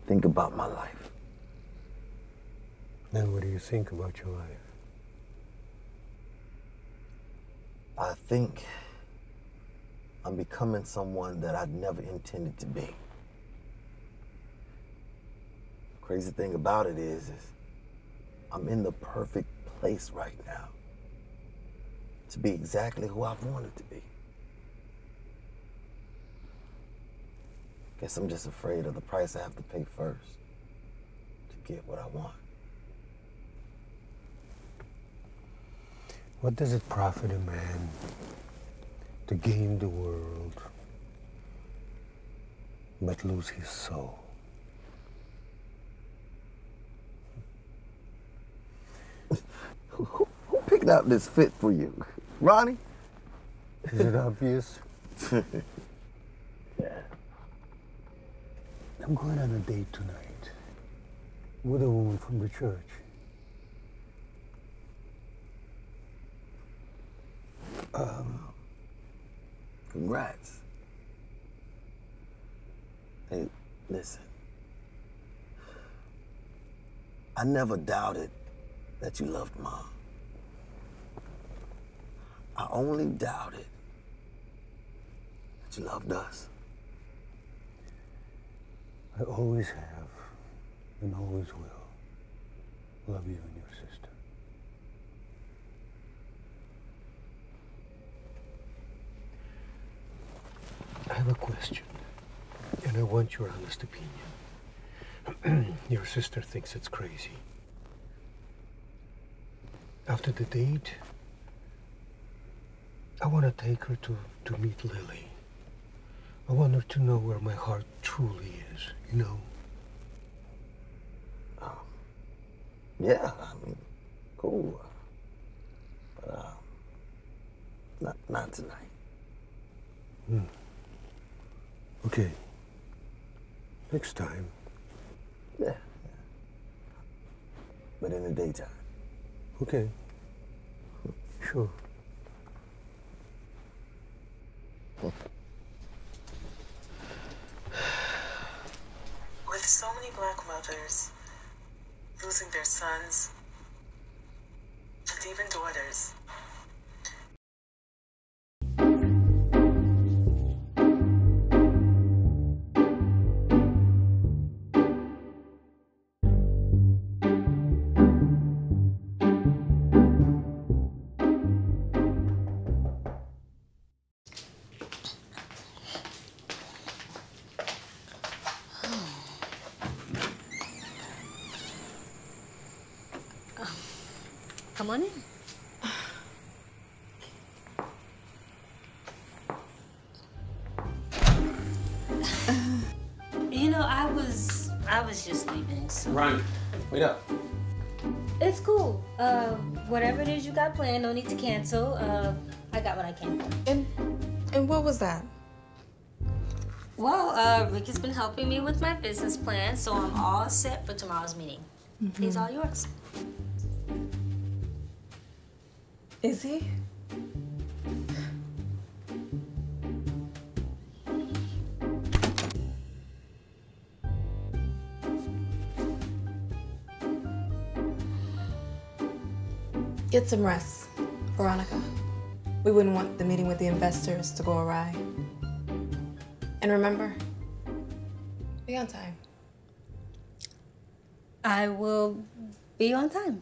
think about my life. Then what do you think about your life? I think I'm becoming someone that I'd never intended to be. Crazy thing about it is, is I'm in the perfect place right now to be exactly who I've wanted to be. Guess I'm just afraid of the price I have to pay first to get what I want. What does it profit a man to gain the world but lose his soul? Who, who picked out this fit for you? [laughs] Ronnie? Is it obvious? [laughs] yeah. I'm going on a date tonight with a woman from the church. Um, congrats. Hey, listen. I never doubted that you loved mom. I only doubted that you loved us. I always have and always will love you and your sister. I have a question, and I want your honest opinion. [clears throat] your sister thinks it's crazy. After the date, I want to take her to, to meet Lily. I want her to know where my heart truly is, you know? Yeah, I mean, cool. But, uh, not, not tonight. Hmm. Okay. Next time. Yeah, yeah. But in the daytime. Okay. Sure. With so many black mothers losing their sons and even daughters, whatever it is you got planned, no need to cancel. Uh, I got what I came for. And and what was that? Well, uh, Rick has been helping me with my business plan, so I'm all set for tomorrow's meeting. He's all yours. Is he? Get some rest, Veronica. We wouldn't want the meeting with the investors to go awry. And remember, be on time. I will be on time.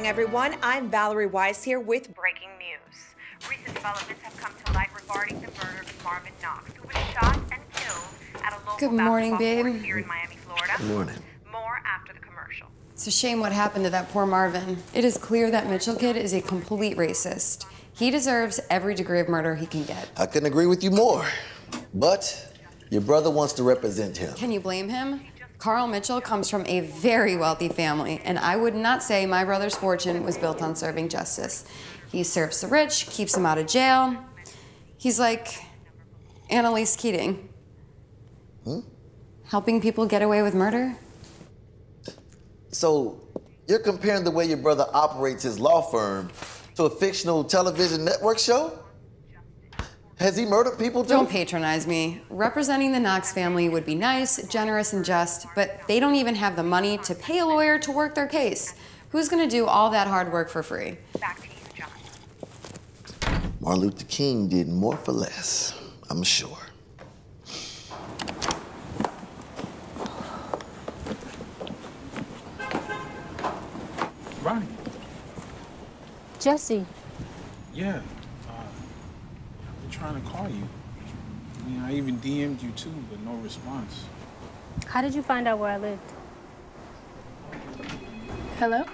Morning, everyone. I'm Valerie Weiss here with breaking news. Recent developments have come to light regarding the murder of Marvin Knox, who was shot and killed at a local Good morning, basketball court babe. here in Miami, Florida. Good morning. More after the commercial. It's a shame what happened to that poor Marvin. It is clear that Mitchell kid is a complete racist. He deserves every degree of murder he can get. I couldn't agree with you more. But your brother wants to represent him. Can you blame him? Carl Mitchell comes from a very wealthy family, and I would not say my brother's fortune was built on serving justice. He serves the rich, keeps them out of jail. He's like Annalise Keating. Hmm? Helping people get away with murder? So you're comparing the way your brother operates his law firm to a fictional television network show? Has he murdered people too? Don't patronize me. Representing the Knox family would be nice, generous, and just, but they don't even have the money to pay a lawyer to work their case. Who's gonna do all that hard work for free? Back to you, John. Martin Luther King did more for less, I'm sure. Ronnie. Jesse, Yeah. I've been trying to call you. I mean, I even DM'd you too, but no response. how did you find out where I lived? Hello?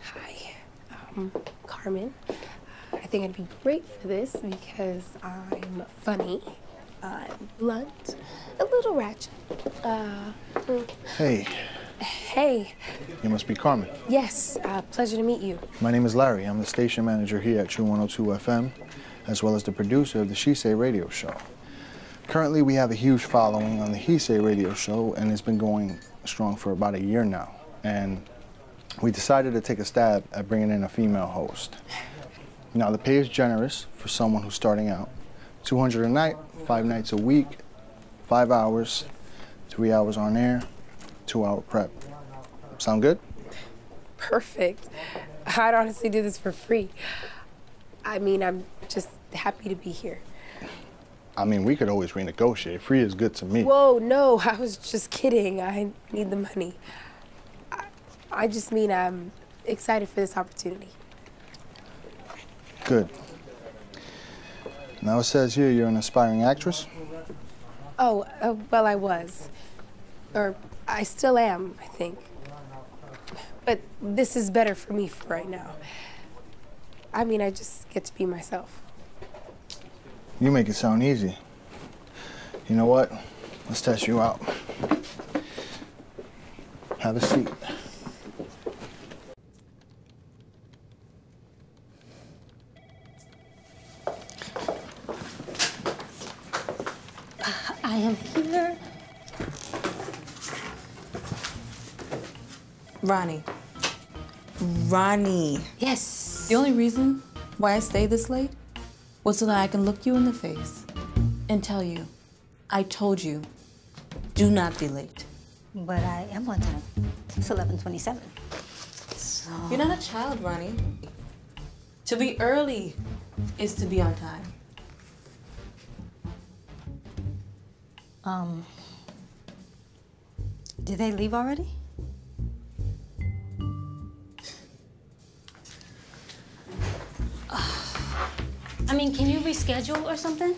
Hi, um, Carmen. I think I'd be great for this because I'm funny, I'm blunt, a little ratchet. Uh, mm. Hey, hey, you must be Carmen. yes, uh, pleasure to meet you. My name is Larry. I'm the station manager here at True 102 FM, as well as the producer of the She Say radio show. Currently, we have a huge following on the He Say radio show, and it's been going strong for about a year now. And we decided to take a stab at bringing in a female host. Now, the pay is generous for someone who's starting out 200 a night, five nights a week, five hours, three hours on air, two hour prep. Sound good? Perfect. I'd honestly do this for free. I mean, I'm just happy to be here. I mean, we could always renegotiate. Free is good to me. Whoa, no, [laughs] I was just kidding. I need the money. I, just mean I'm excited for this opportunity. Good. Now it says here you're an aspiring actress. Oh, uh, well, I was. Or I still am, I think. But this is better for me for right now. I mean, I just get to be myself. You make it sound easy. You know what? Let's test you out. Have a seat. I am here. Ronnie. Ronnie. Yes. The only reason why I stayed this late was so that I can look you in the face and tell you, I told you, do not be late. But I am on time. It's 11:27. So You're not a child, Ronnie. To be early is to be on time. Um. Did they leave already? I mean, can you reschedule or something?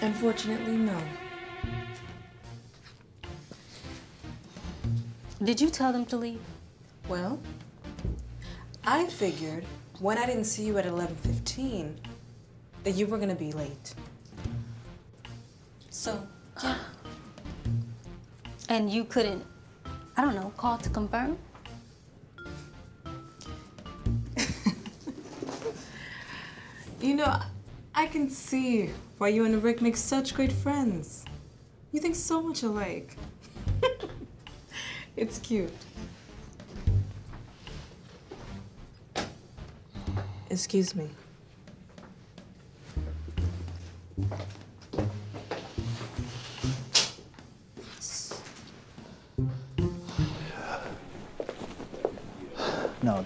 Unfortunately, no. Did you tell them to leave? Well, I figured when I didn't see you at 11:15 that you were going to be late. So, yeah. And you couldn't, I don't know, call to confirm? [laughs] You know, I can see why you and Rick make such great friends. You think so much alike. [laughs] it's cute. Excuse me.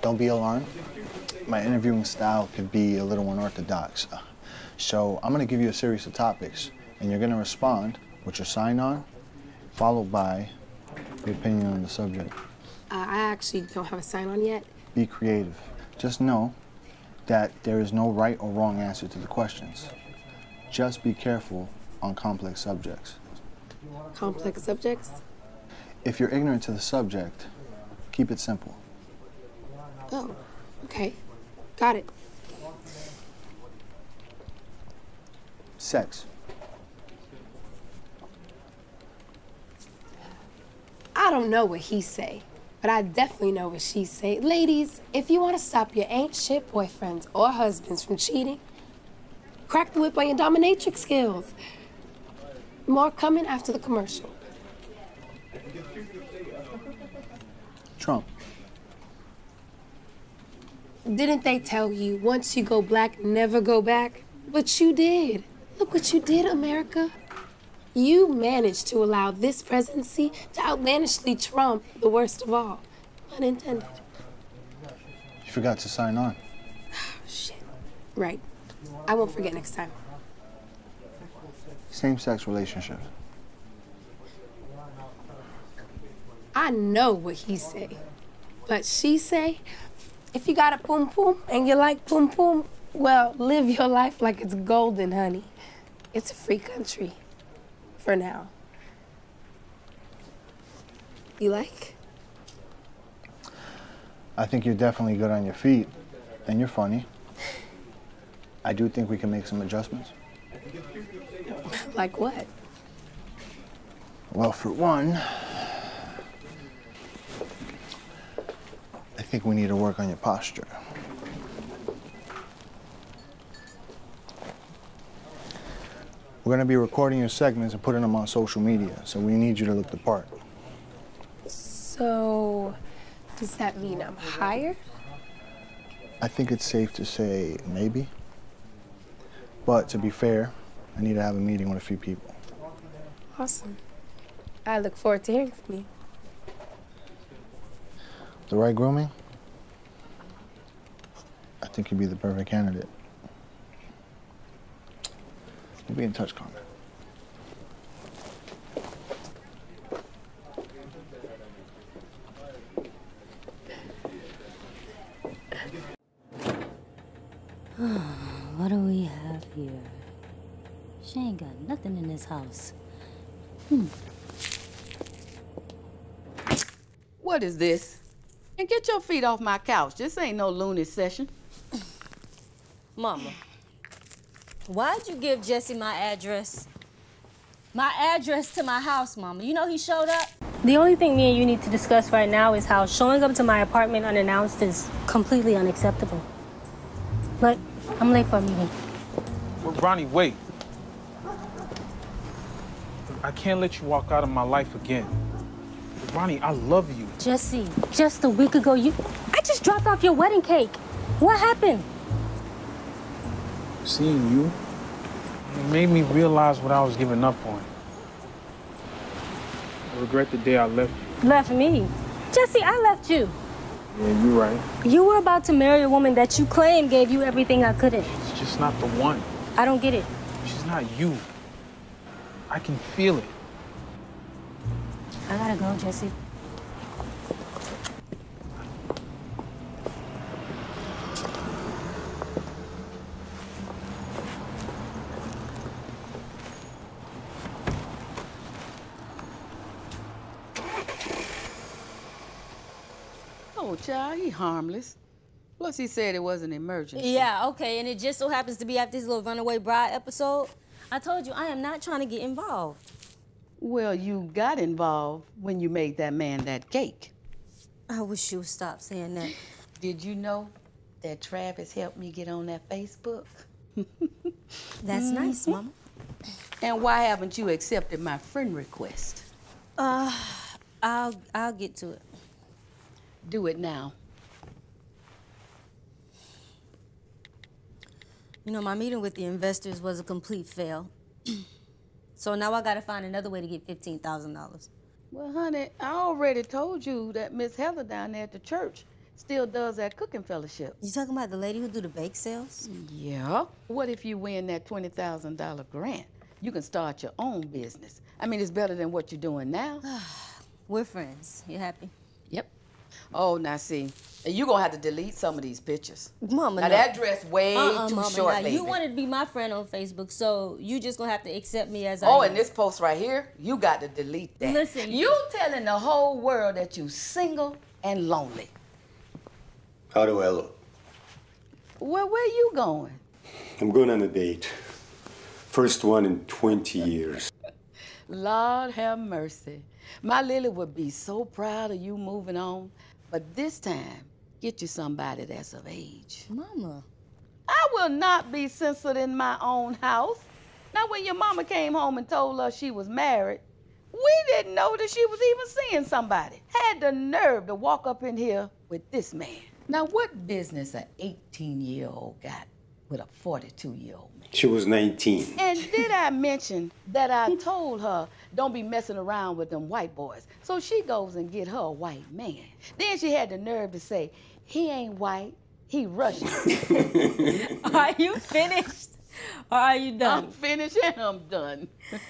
Don't be alarmed. My interviewing style could be a little unorthodox. So I'm gonna give you a series of topics, and you're gonna respond with your sign on, followed by your opinion on the subject. Uh, I actually don't have a sign on yet. Be creative. Just know that there is no right or wrong answer to the questions. Just be careful on complex subjects. Complex subjects. If you're ignorant to the subject, keep it simple. Oh, okay. Got it. Sex. I don't know what he say, but I definitely know what she say. Ladies, if you want to stop your ain't shit boyfriends or husbands from cheating, crack the whip on your dominatrix skills. More coming after the commercial. Trump. Didn't they tell you once you go black, never go back? But you did. Look what you did, America. You managed to allow this presidency to outlandishly trump the worst of all. Unintended. You forgot to sign on. Oh, shit. Right. I won't forget next time. Same sex relationships. I know what he say. But she say, if you got a boom boom and you like boom boom, well, live your life like it's golden, honey. It's a free country. For now. You like? I think you're definitely good on your feet, and you're funny. I do think we can make some adjustments. [laughs] Like what? Well, for one, think we need to work on your posture. We're going to be recording your segments and putting them on social media, so we need you to look the part. So, does that mean I'm hired? I think it's safe to say maybe. But to be fair, I need to have a meeting with a few people. Awesome. I look forward to hearing from you. The right grooming? I think you'd be the perfect candidate. We'll be in touch, Carmen. [sighs] what do we have here? She ain't got nothing in this house. Hmm. What is this? And get your feet off my couch. This ain't no loony session. Mama, why'd you give Jesse my address? My address to my house, Mama. You know he showed up? The only thing me and you need to discuss right now is how showing up to my apartment unannounced is completely unacceptable. But I'm late for a meeting. Well, Ronnie, wait. I can't let you walk out of my life again. Ronnie, I love you. Jesse, just a week ago, you. I just dropped off your wedding cake. What happened? Seeing you, it made me realize what I was giving up on. I regret the day I left you. Left me. Jesse, I left you. Yeah, you're right. You were about to marry a woman that you claim gave you everything I couldn't. It's just not the one. I don't get it. She's not you. I can feel it. I gotta go, Jesse. Oh, child, he harmless. Plus, he said it was an emergency. Yeah, okay, and it just so happens to be after his little runaway bride episode. I told you I am not trying to get involved. Well, you got involved when you made that man that cake. I wish you would stop saying that. [laughs] Did you know that Travis helped me get on that Facebook? [laughs] That's nice, Mama. And why haven't you accepted my friend request? Uh, I'll I'll get to it. Do it now. You know, my meeting with the investors was a complete fail. [clears throat] so now I gotta find another way to get fifteen thousand dollars. Well, honey, I already told you that Miss Heather down there at the church still does that cooking fellowship. You talking about the lady who do the bake sales? Yeah. What if you win that twenty thousand dollar grant? You can start your own business. I mean, it's better than what you're doing now. [sighs] We're friends. You happy? Yep. Oh, now see, you're gonna have to delete some of these pictures. Mama, now no. that dress way Uh-uh, too Mama, short, now, baby. You wanted to be my friend on Facebook, so you just gonna have to accept me as I Oh, am. and this post right here, you got to delete that. Listen, you telling the whole world that you single and lonely. How do I look? Well, where you going? I'm going on a date. First one in 20 years. [laughs] Lord have mercy. My Lily would be so proud of you moving on, but this time, get you somebody that's of age. Mama. I will not be censored in my own house. Now, when your mama came home and told us she was married, we didn't know that she was even seeing somebody. Had the nerve to walk up in here with this man. Now, what business a 18 year old got with a 42 year old? She was 19. And did I mention that I told her don't be messing around with them white boys? So she goes and get her a white man. Then she had the nerve to say, he ain't white, he Russian. [laughs] Are you finished? Or are you done? I'm finished and I'm done. [laughs]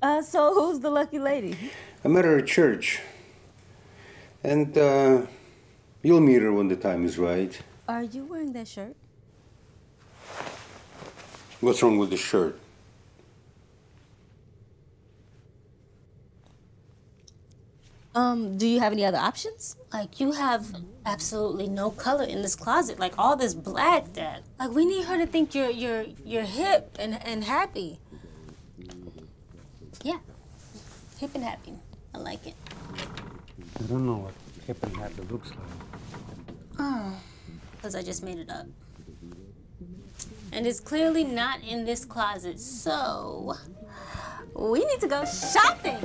Uh, so who's the lucky lady? I met her at church. And uh, you'll meet her when the time is right. Are you wearing that shirt? What's wrong with the shirt? Um, do you have any other options? Like you have absolutely no color in this closet. Like all this black that like we need her to think you're you're you're hip and, and happy. Yeah. Hip and happy. I like it. I don't know what hip and happy looks like. Oh. Because I just made it up. And it's clearly not in this closet, so we need to go shopping.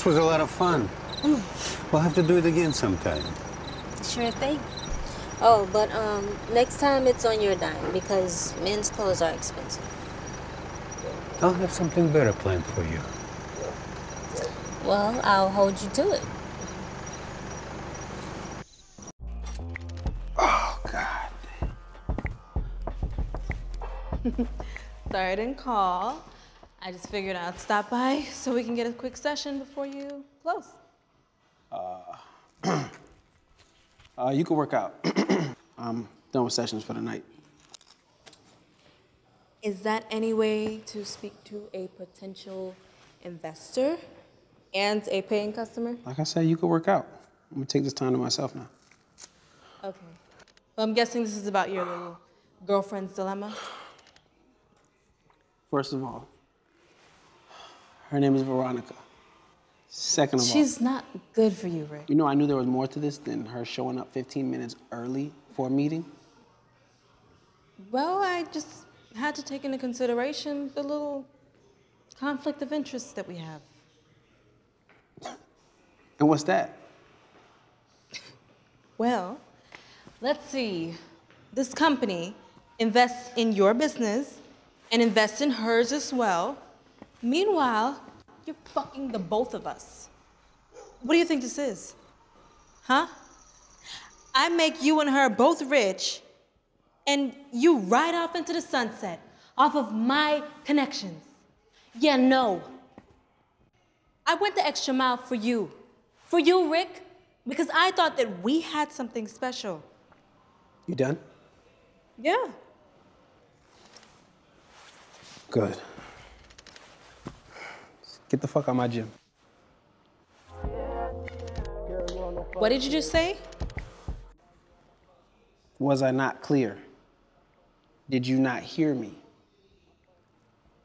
This was a lot of fun. Mm. We'll have to do it again sometime. Sure thing. Oh, but um, next time it's on your dime because men's clothes are expensive. I'll have something better planned for you. Well, I'll hold you to it. Oh, God. [laughs] Sorry I didn't call. I just figured I'd stop by so we can get a quick session before you close. Uh, [clears throat] uh, you can work out. [clears throat] I'm done with sessions for the night. Is that any way to speak to a potential investor and a paying customer? Like I said, you can work out. I'm gonna take this time to myself now. Okay. Well, I'm guessing this is about your little girlfriend's dilemma. First of all, her name is Veronica. Second of all, She's not good for you, Rick. you know, I knew there was more to this than her showing up 15 minutes early for a meeting. Well, I just had to take into consideration the little conflict of interest that we have. [laughs] And what's that? Well, let's see. This company invests in your business and invests in hers as well. Meanwhile, you're fucking the both of us. What do you think this is? Huh? I make you and her both rich, and you ride off into the sunset off of my connections. Yeah, no. I went the extra mile for you. For you, Rick, because I thought that we had something special. You done? Yeah. Good. Get the fuck out of my gym. What did you just say? Was I not clear? Did you not hear me?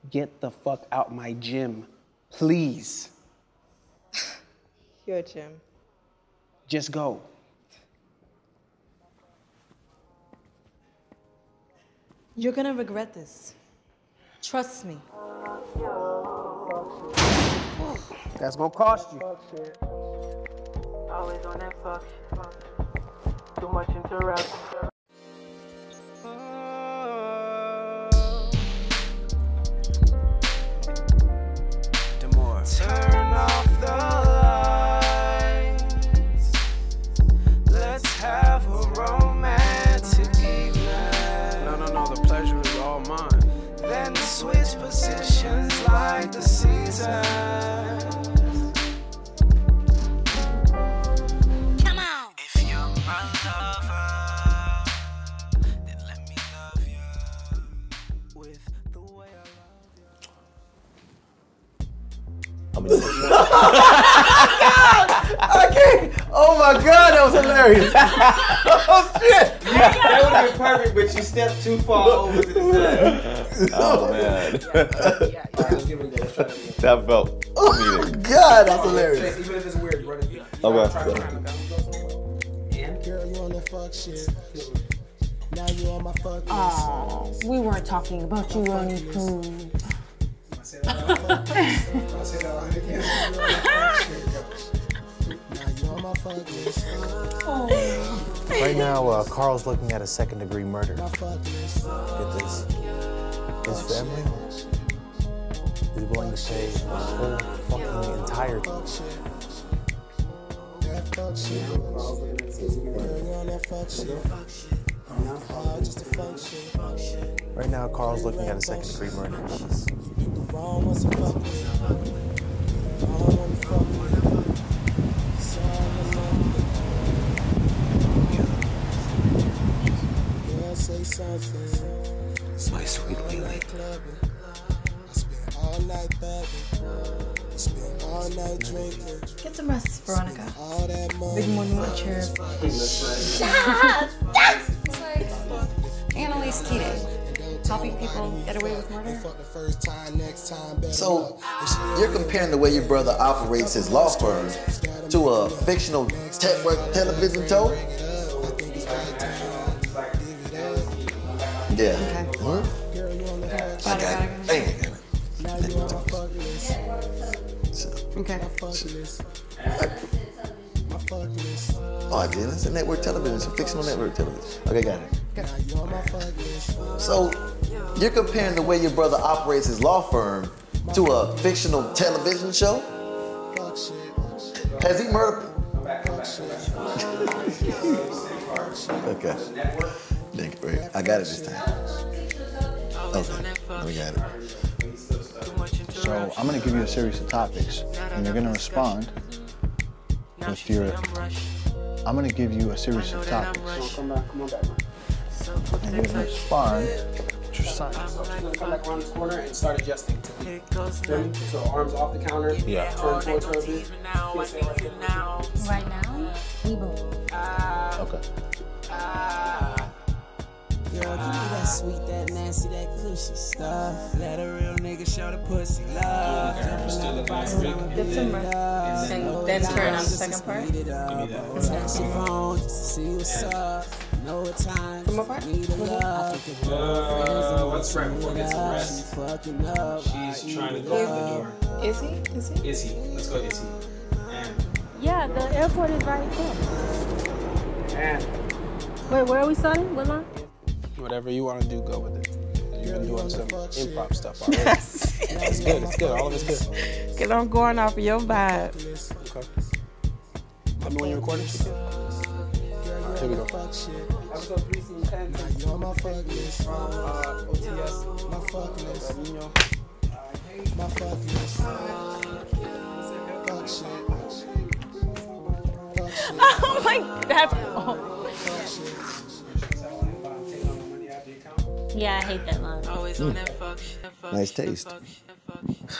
Get the fuck out my gym, please. Your gym. Just go. You're gonna regret this. Trust me. That's gonna cost you. Always on that fuck shit. Too much interruption. Positions like the seasons. Come on. If you're my lover, then let me love you with the way I I can't. [laughs] Oh my god, that was hilarious. [laughs] oh shit. that would have been perfect, but you stepped too far over to the side. Oh [laughs] man. [laughs] that felt Oh comedic. God, that's hilarious. Even if it's weird, run it. Okay. Girl, you on that fuck shit. Now you on my fuck list. Oh, we weren't talking about you or [laughs] anything. Right now, uh, Carl's looking at a second degree murder. Get this. His family. Is willing to pay the whole fucking entire Right now, Carl's looking at a second degree murder. My sweet Lily. Night thugging. Spend all night drinking. Get some rest, Veronica. All that money. Big morning watch here. It's like Annalise Keating, helping people get away with murder. So, you're comparing the way your brother operates his law firm to a fictional network television show? Yeah. Huh? I got it. Dang. Okay. Oh, I did. It's a network television. It's a fictional network television. Okay, got it. So, you're comparing the way your brother operates his law firm to a fictional television show? Has he murdered? [laughs] okay. Thank you, Ray. I got it this time. Okay, we got it. So I'm gonna give you a series of topics, and you're gonna respond with your. I'm gonna give you a series of topics, Come back, come on back. and you're gonna respond with your sign. So she's gonna come back around this corner and start adjusting. Feel me? So arms off the counter. Yeah. Turn towards her a bit. Right there. Right now, we both. Uh, okay. Girl, give me that sweet, that nasty, that cushy stuff. Let a real nigga show the pussy love. Get some rest. And then turn on the second part. Give me that. See what's up. Know what time. From what part? Need a love. Uh, let's right before we get some rest. She's trying to go out the door. Is he? Is he? Is he? Let's go, is he? And, Yeah, the airport is right there. and Wait, where are we starting? What line? Whatever you want to do, go with it. You've been doing some improv stuff [laughs] already. it's good, it's good. All of it's good. Cause I'm going off of your vibe. Okay. Let me when you're recording. Alright, here we go. Episode 3, scene 10. You're my fuck list. From uh, OTS. My fuck list. My fuck list. Fuck shit. [laughs] Oh my that's oh. [laughs] Yeah, I hate that line. Nice taste.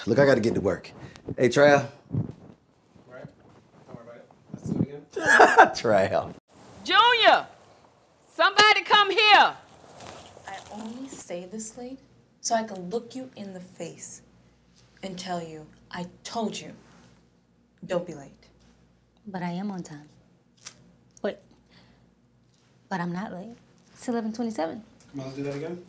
Look, I gotta get to work. Hey, Trail. [laughs] Trail. Junior, somebody come here. I only say this late so I can look you in the face and tell you, I told you, don't be late. But I am on time. Wait. But I'm not late. It's 11:27. Come on, let's do that again.